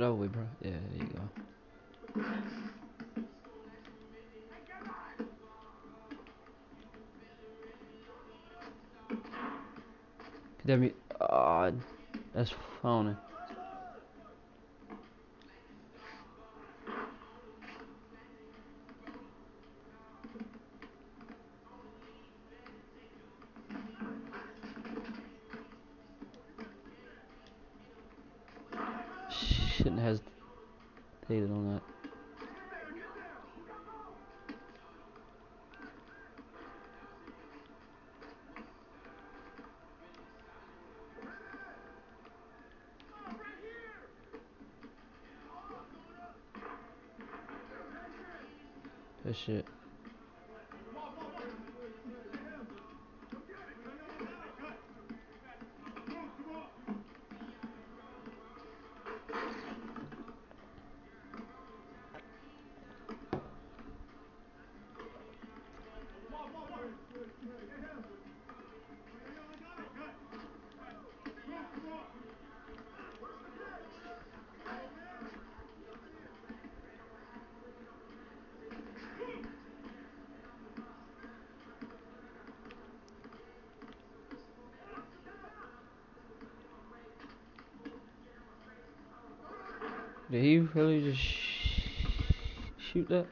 Go that way, bro. Yeah, there you go. Damn it. Ah, that's funny. Did he really just sh- shoot that?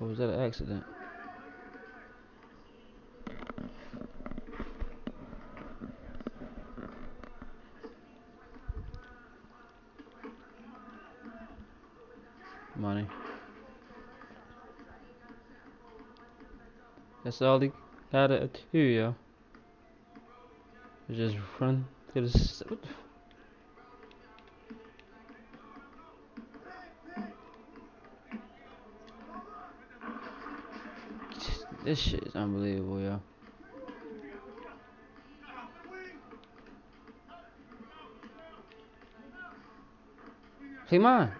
Or was that an accident? Money. That's all he had it too, yo. Just run to the. What This shit is unbelievable, yo. Come on.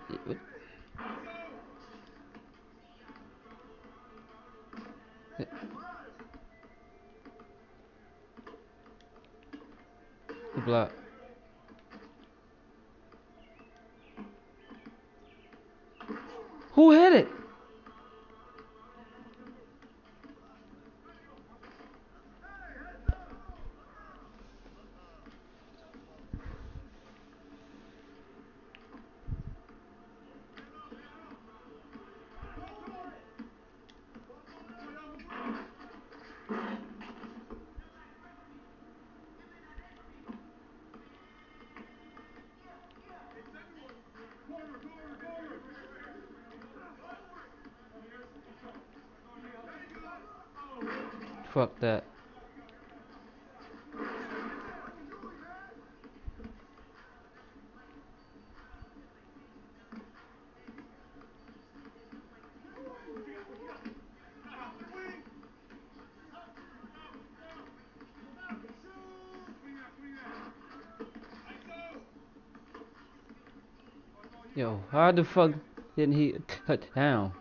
How the fuck didn't he cut down?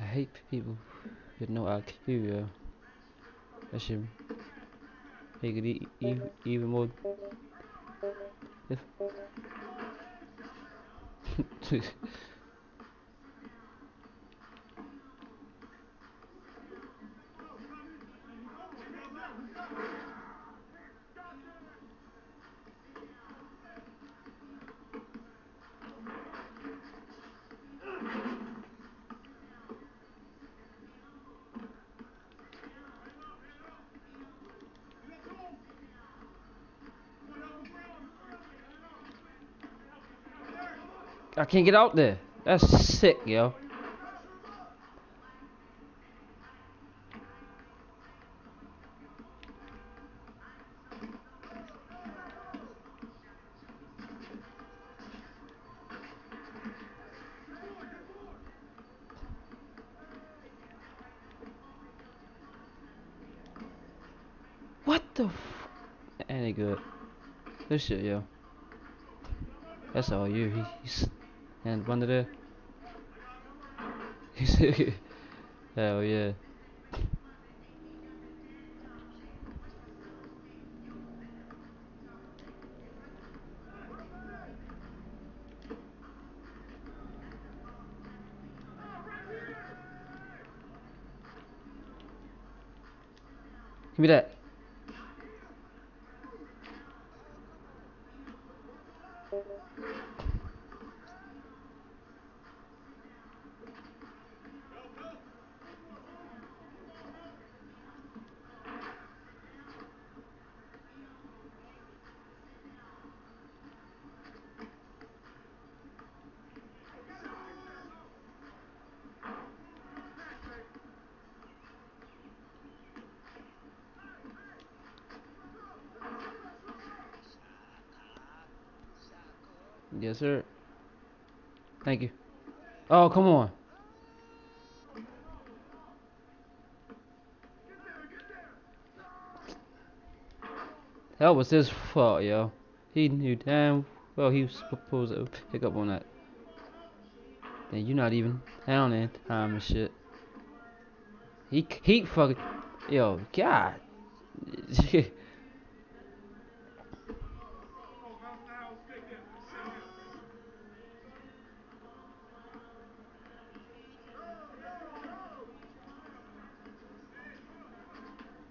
I hate people with no IQ, yo. That should make it e- e- even more. can't get out there. That's sick, yo. What the f? Ain't good. This shit, yo. That's all you. He, he's and one there. He's hell oh, yeah. Give me that. Yes, sir. Thank you. Oh, come on. That was his fault, yo. He knew damn well he was supposed to pick up on that. And you're not even down in time and shit. He he fucking yo God.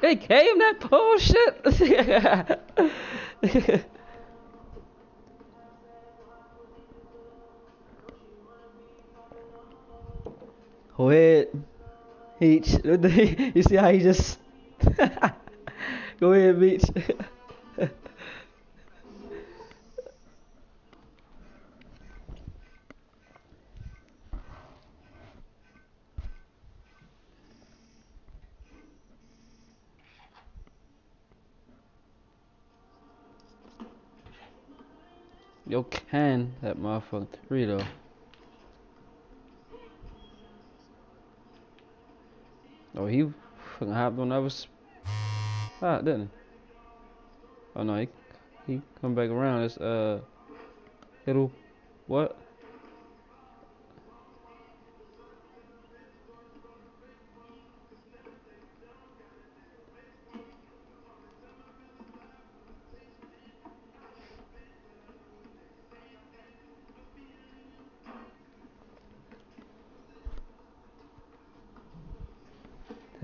They gave him that bullshit. Wait, Beach. You see how he just. Go ahead, Beach. Yo can three though. Oh, he fucking hopped on the other spot, didn't he? Oh no, he he come back around. It's uh, little what?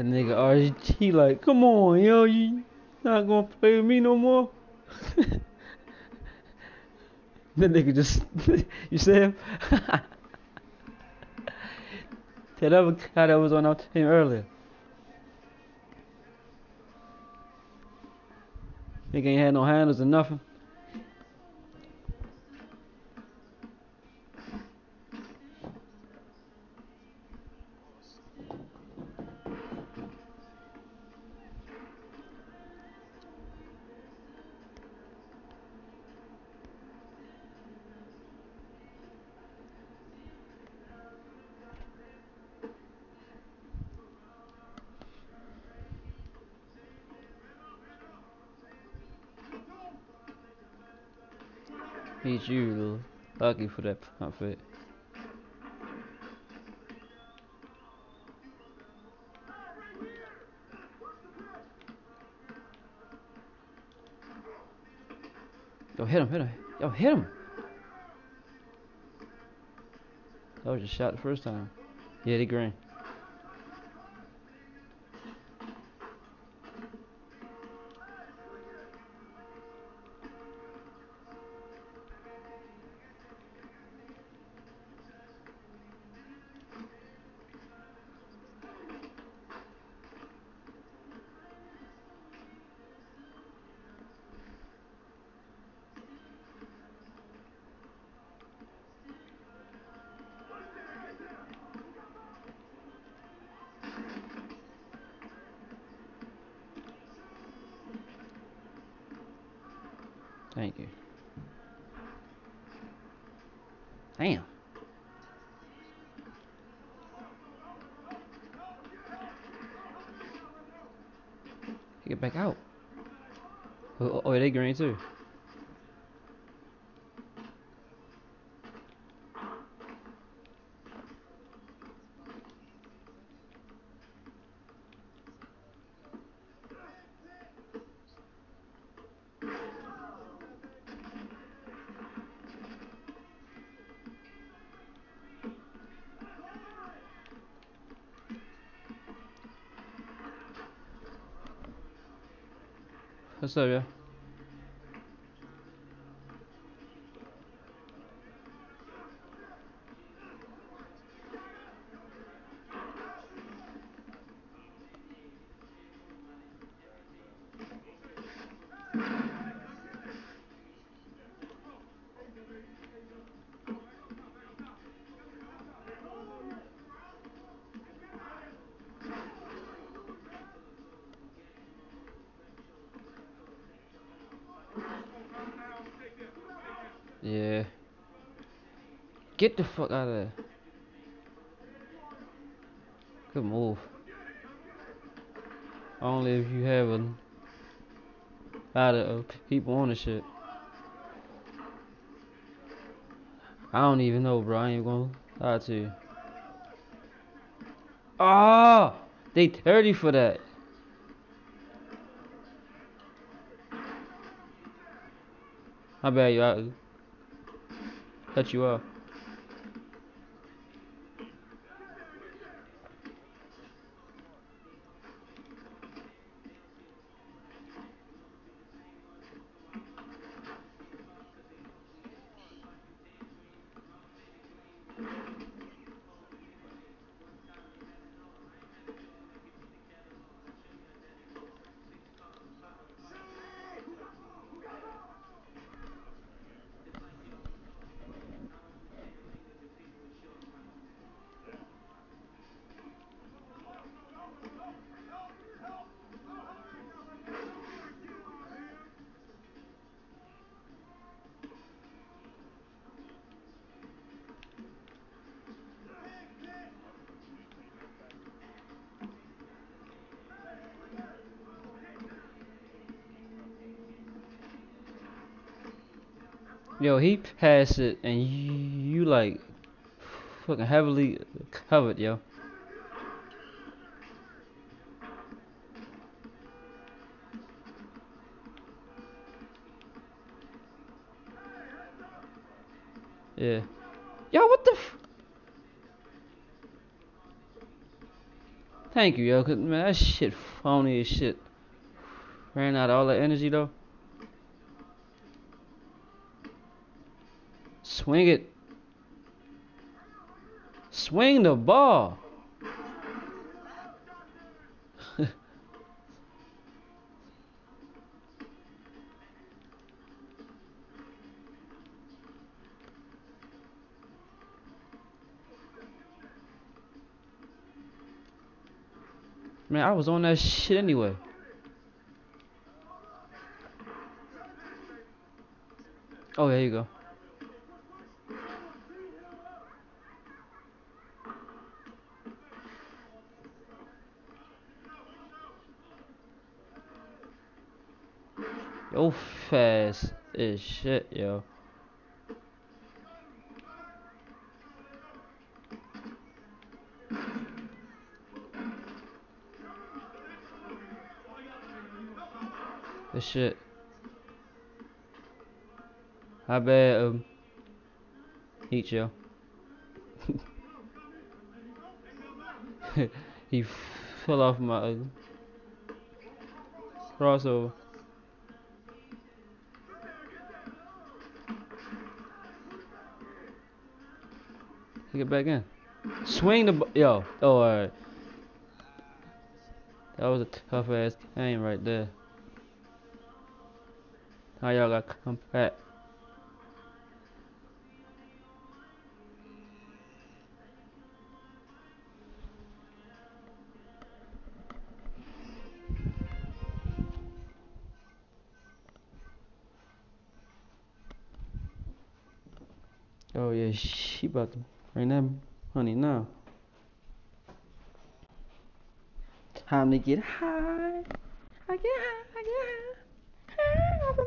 That nigga RG like, come on, yo, you not gonna play with me no more. that nigga just, you see him? that other guy that was on our team earlier. Nigga ain't had no handles or nothing. You, lucky for that outfit. Yo, hit him, hit him. Yo, hit him. That was just shot the first time. Yeah, they green. What's up, yeah? Yeah. Get the fuck out of there. Good move. Only if you have a lot of people on the shit. I don't even know, bro. I ain't gonna lie to you. Oh, they 30 for that. How bad you out? Cut you off. Yo, he passed it and you, you like fucking heavily covered, yo. Yeah. Yo, what the Thank you, yo, cause man, that shit phony as shit. Ran out of all that energy though. Swing it. Swing the ball. Man, I was on that shit anyway. Oh, there you go. Yo, fast as shit, yo. This shit. I bet um eat yo. he fell off my uh, crossover. Take it back in. Swing the yo. Oh, alright. That was a tough ass game right there. How y'all got come back? Oh yeah, she about to bring that honey now. Time to get high. I get high, I get high. High off of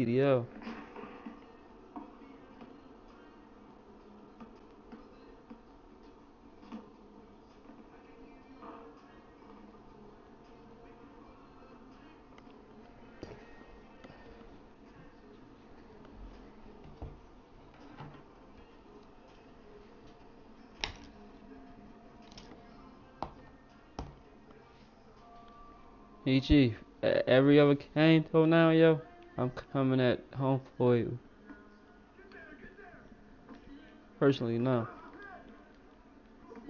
CDL. Hey every other game till now, yo, I'm coming at home for you. Personally, no.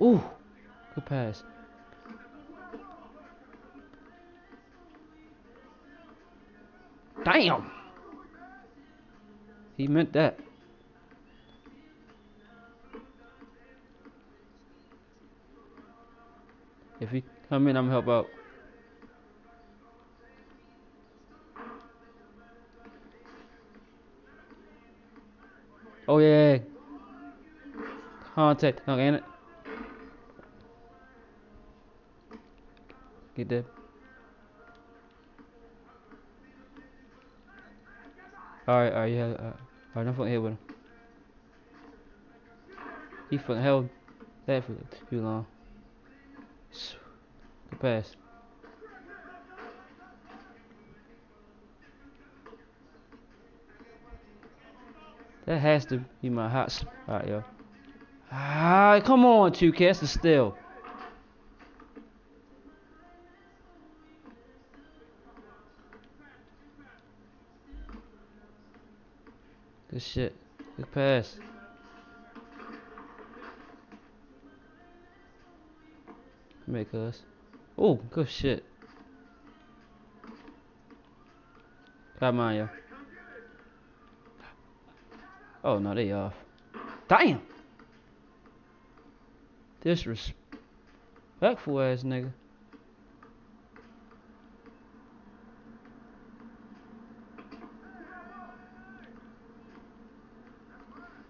Ooh, good pass. Damn. He meant that. If he come in, I'm help out. Oh yeah. Contact. It? Get that. Alright, alright, yeah. Uh, alright, don't fucking hit with him. He fucking held that for too long. Good pass. That has to be my hot spot, yo. Ah, come on, two cats, still. Good shit. Good pass. Make us. Oh, good shit. Come on, yo. Oh no, they off. Damn. Disrespect. Disrespectful ass nigga.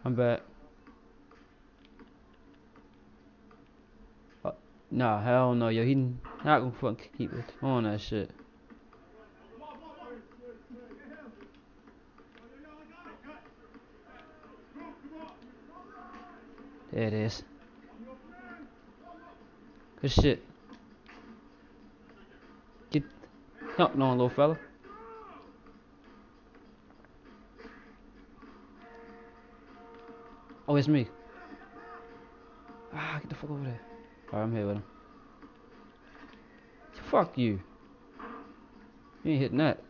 I'm back. Uh, nah, hell no, yo. He not gonna fucking keep it on that shit. There it is. Good shit. Get jumping on, little fella. Oh, it's me. Ah, get the fuck over there. Alright, I'm here with him. Fuck you. You ain't hitting that.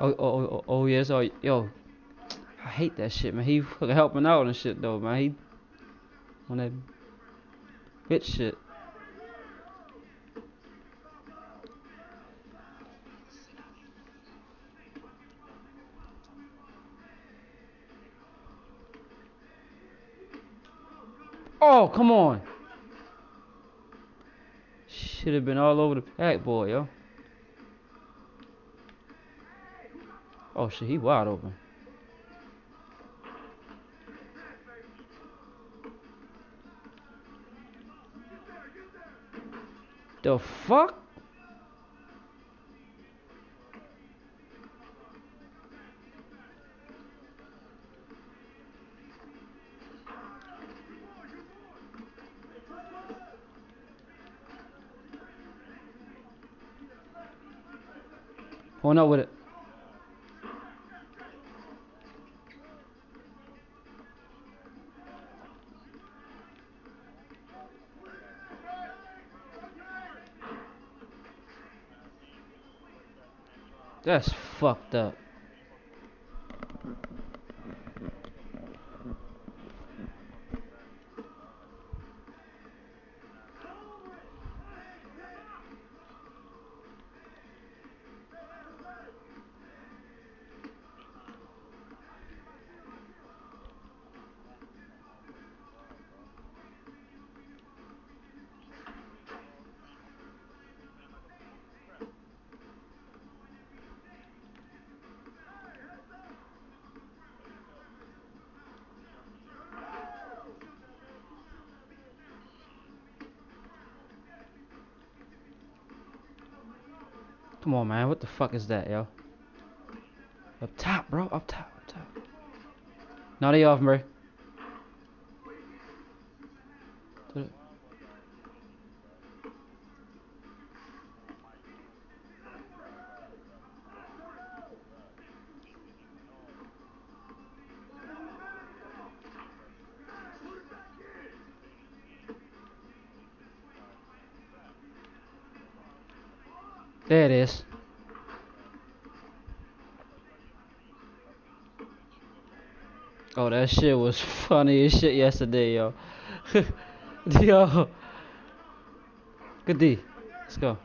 Oh, oh, oh, oh, yes, oh, yo. I hate that shit, man. He fucking helping out and shit, though, man. He on that bitch shit. Oh, come on. Should have been all over the pack, boy, yo. Oh shit, he wide open. The fuck? Pulling up with it. That's fucked up. Come on, man. What the fuck is that, yo? Up top, bro. Up top. Up top. Not off, bro. Shit was funny as shit yesterday, yo. yo. Good D. Let's go.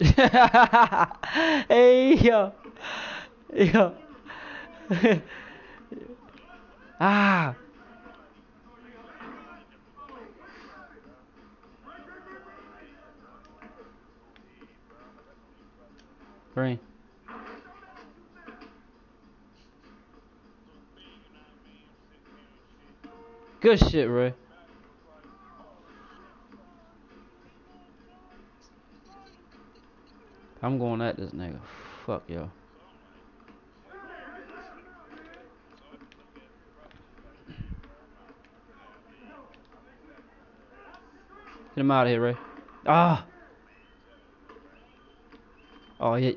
hey, yo. Yo. ah. Green. Good shit, Ray. I'm going at this nigga. Fuck yo. Get him out of here, Ray. Ah. Oh yeah.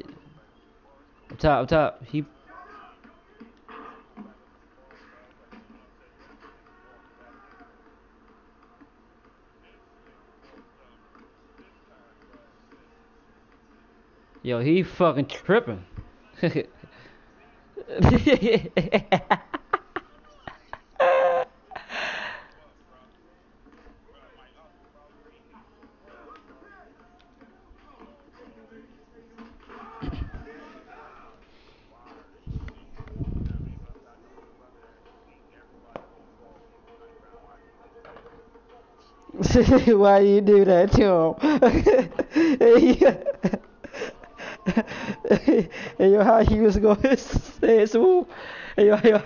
Up top, up top. He. Yo, he fucking tripping. Why you do that to him? hey, yo, how he was going to say? Hey, yo, yo.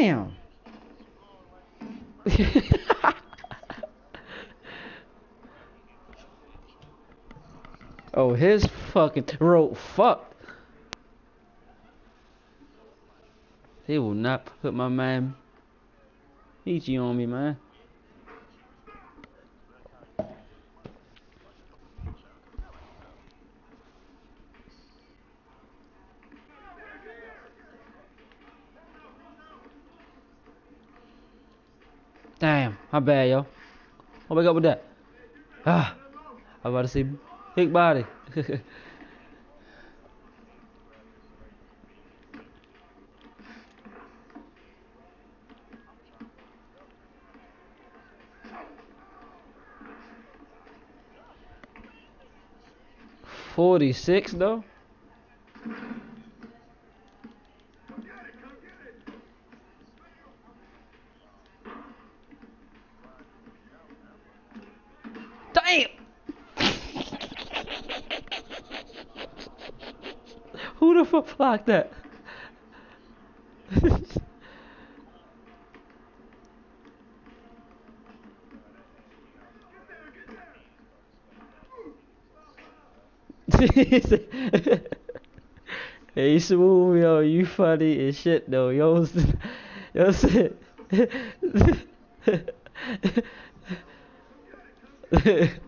Damn. oh, his fucking throat fucked. He will not put my man Peachy on me, man. Bad, yo. What we got with that? Ah, I about to say big body. Forty-six though. Damn. Who the fuck that? hey, smooth, yo, you funny as shit though, yo. Yo, shit.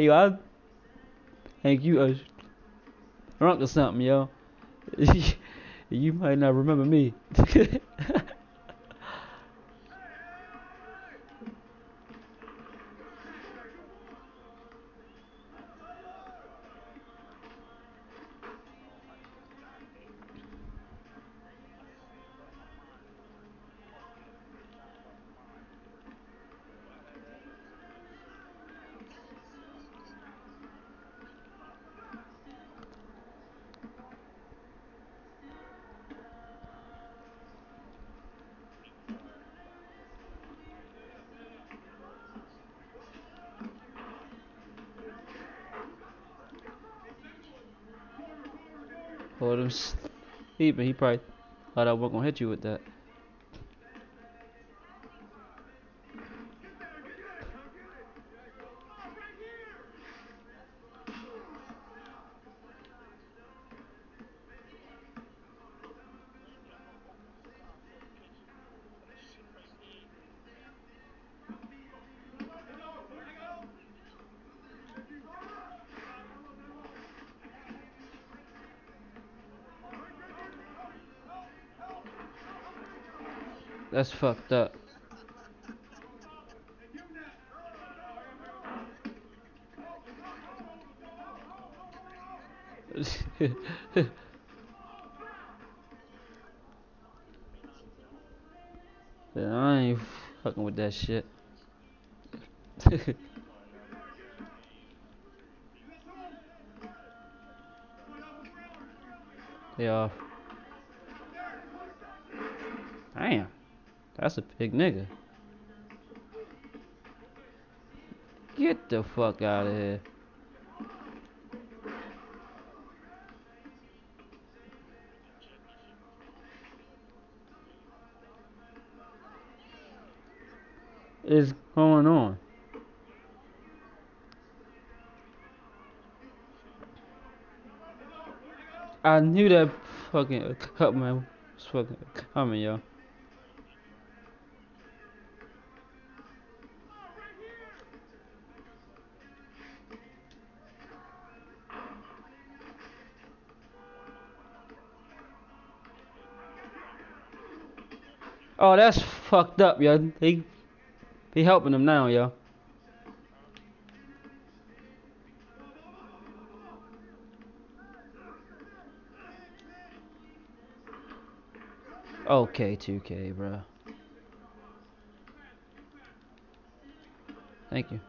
yo, I think you a drunk or something, yo. you might not remember me. Hold him sleeping. He probably thought I wasn't gonna hit you with that. That's fucked up. I ain't fucking with that shit. They off. That's a big nigga. Get the fuck out of here. Is going on? I knew that fucking cut man was fucking coming, yo. Oh, that's fucked up, yo. He, they helping him now, yo. Okay, 2K, bro. Thank you.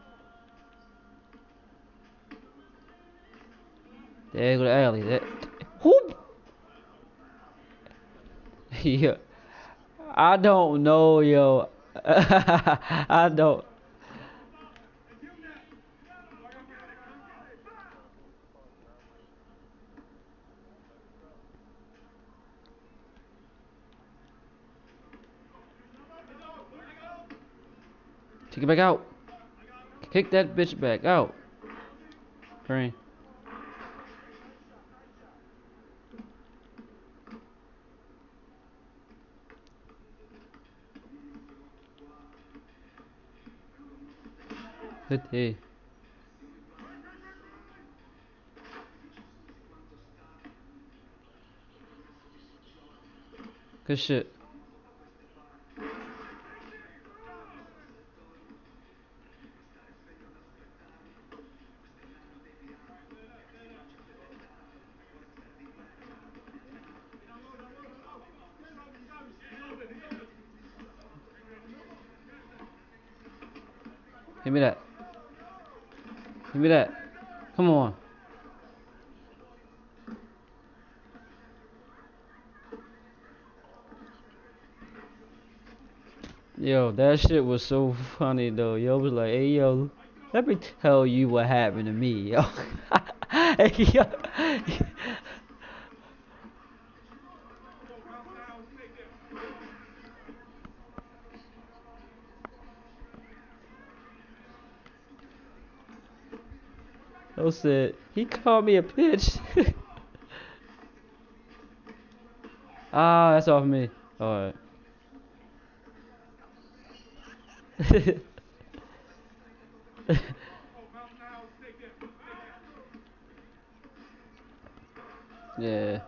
There go the alley. That whoop. yeah. I don't know, yo. I don't. Take it back out. Kick that bitch back out. Green. Good day. Me that. Come on. Yo, that shit was so funny though. Yo was like, hey yo, let me tell you what happened to me, yo. hey, yo. Yo said, he called me a bitch. ah, that's off me. Alright. yeah.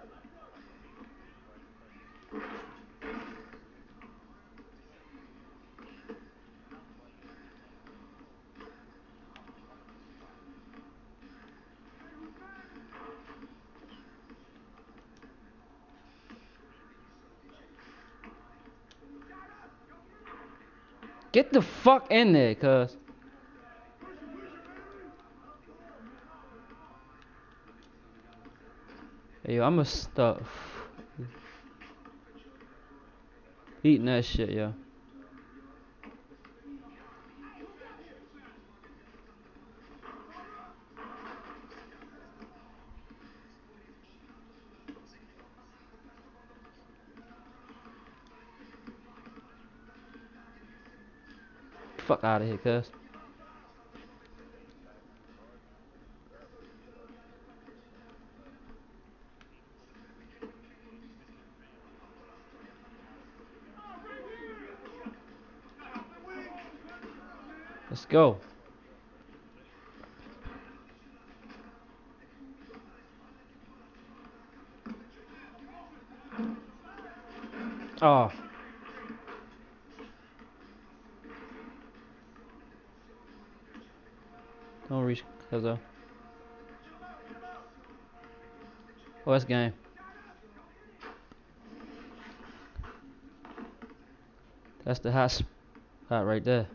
Get the fuck in there, cuz. Yo, I'ma stop eating that shit, yo. Cuz. Let's go. Oh. Kezo. Oh, that's game. That's the hot spot right there.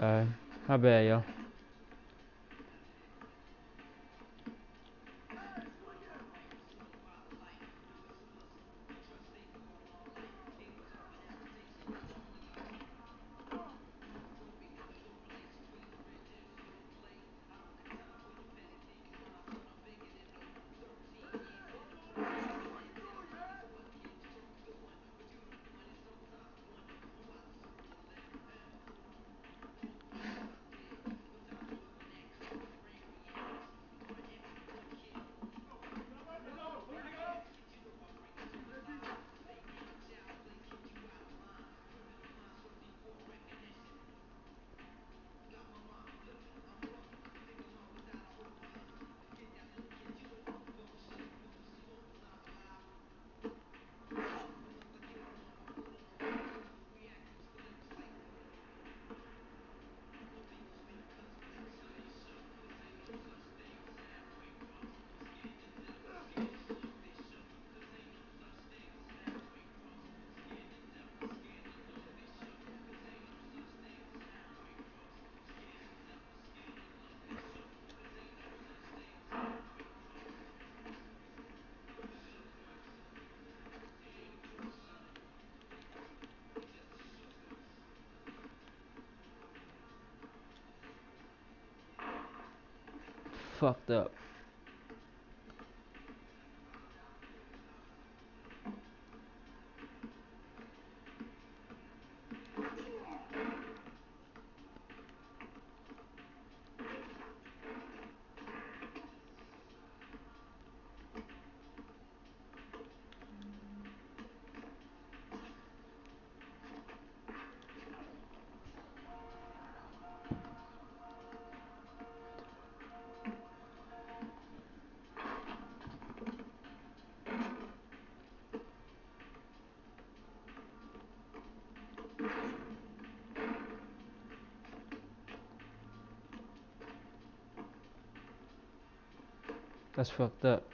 Alright, how bad, y'all? Fucked up. That's fucked up.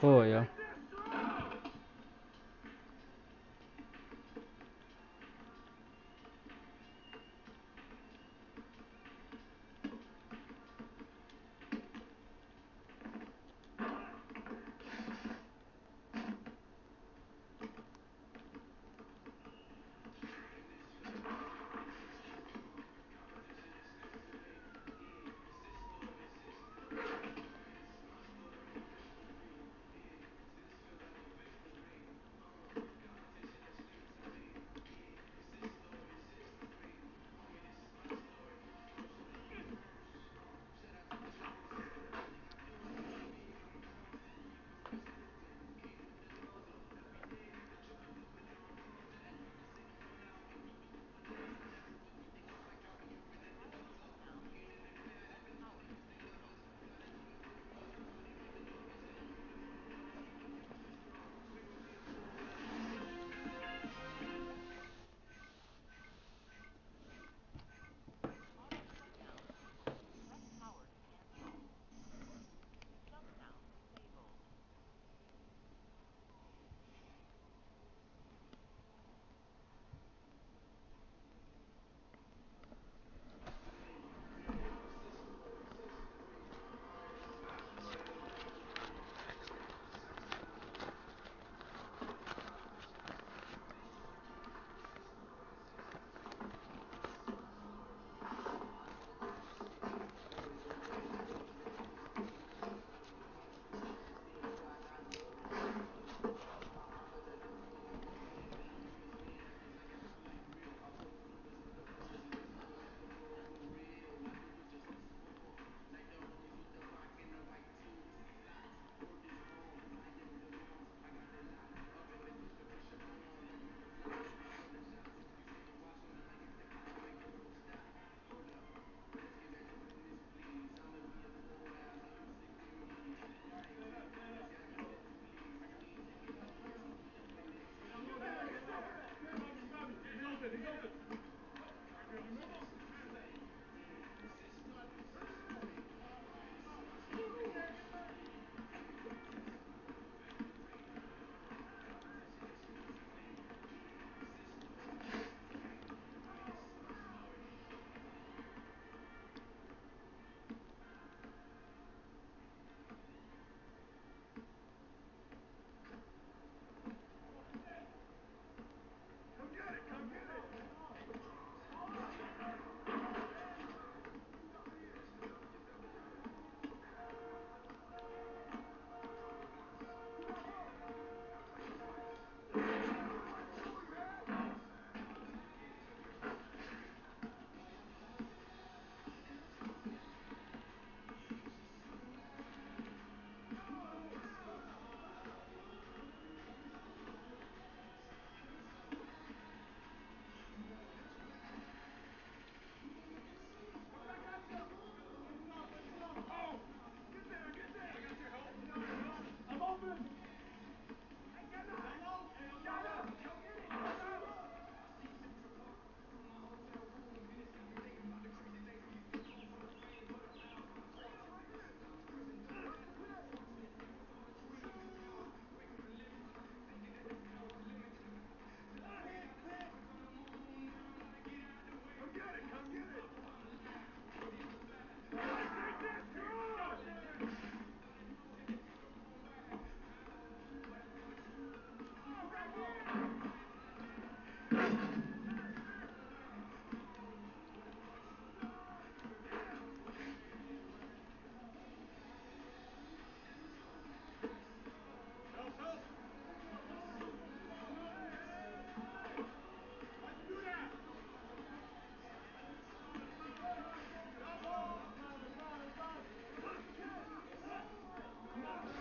Boy, yo.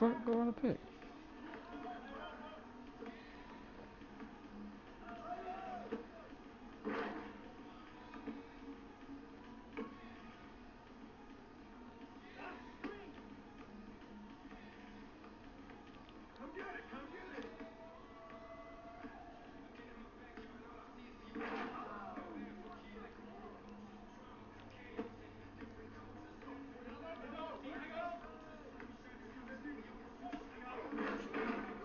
Fuck go on the pick?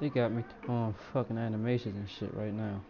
They got me on fucking animations and shit right now.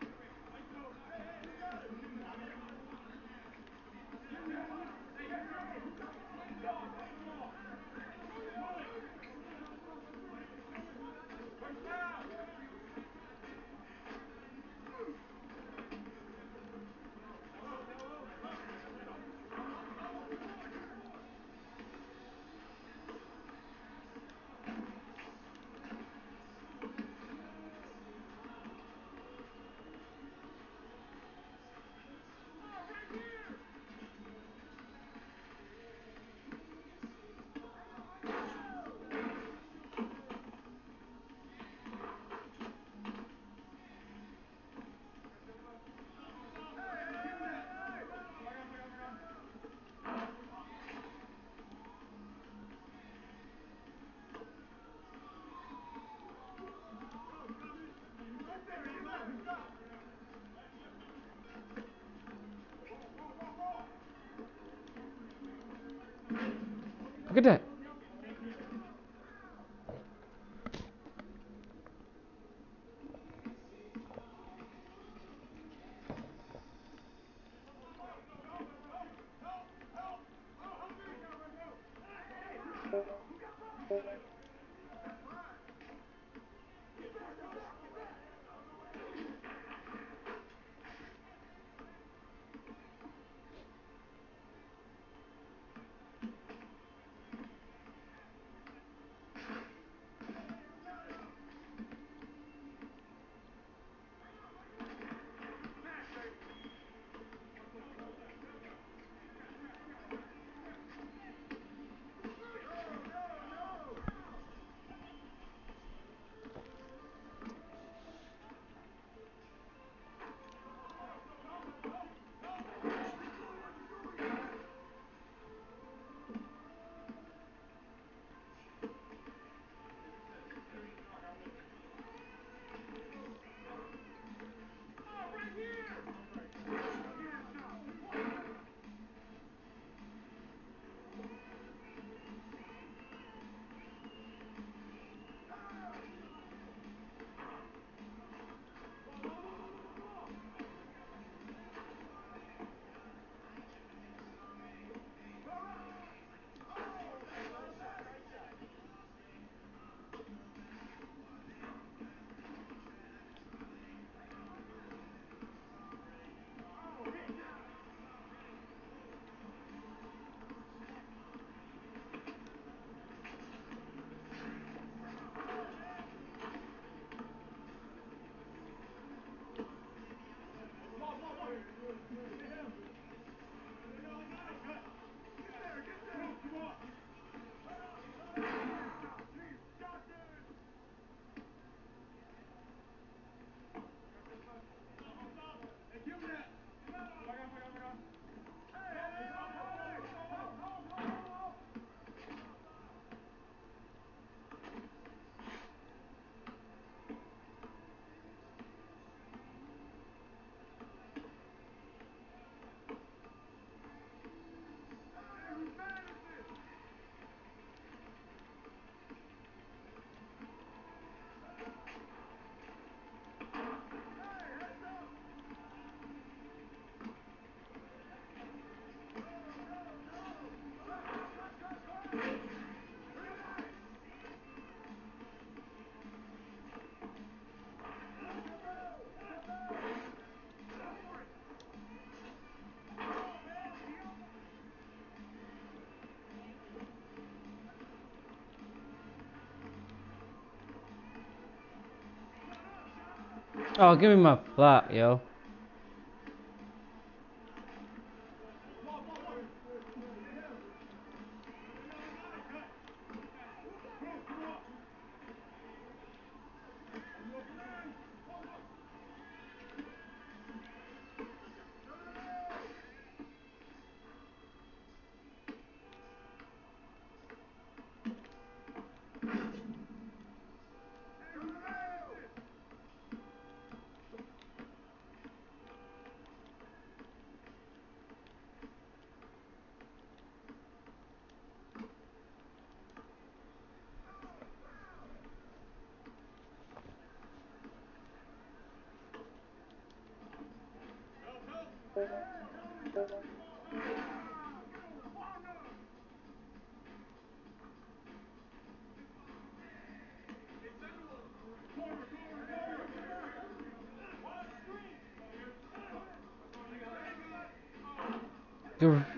Oh, give me my block, yo.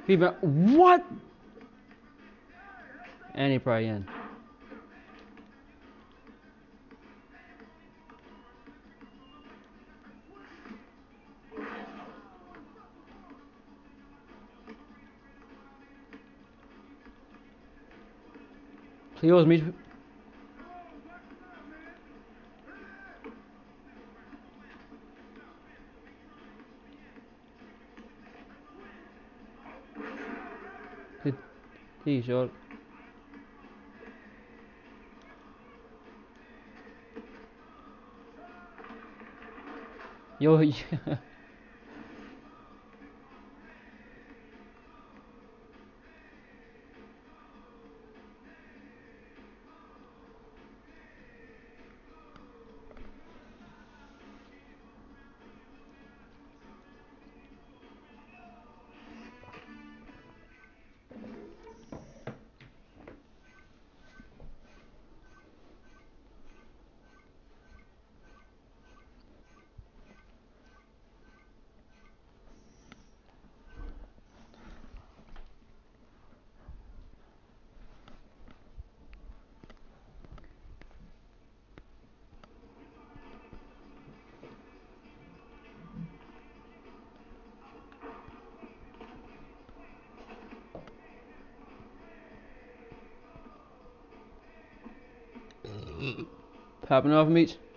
Rebound. What? And he probably in. Cleo's me. Good. T short. Yo, yeah. Off meat. Yeah, he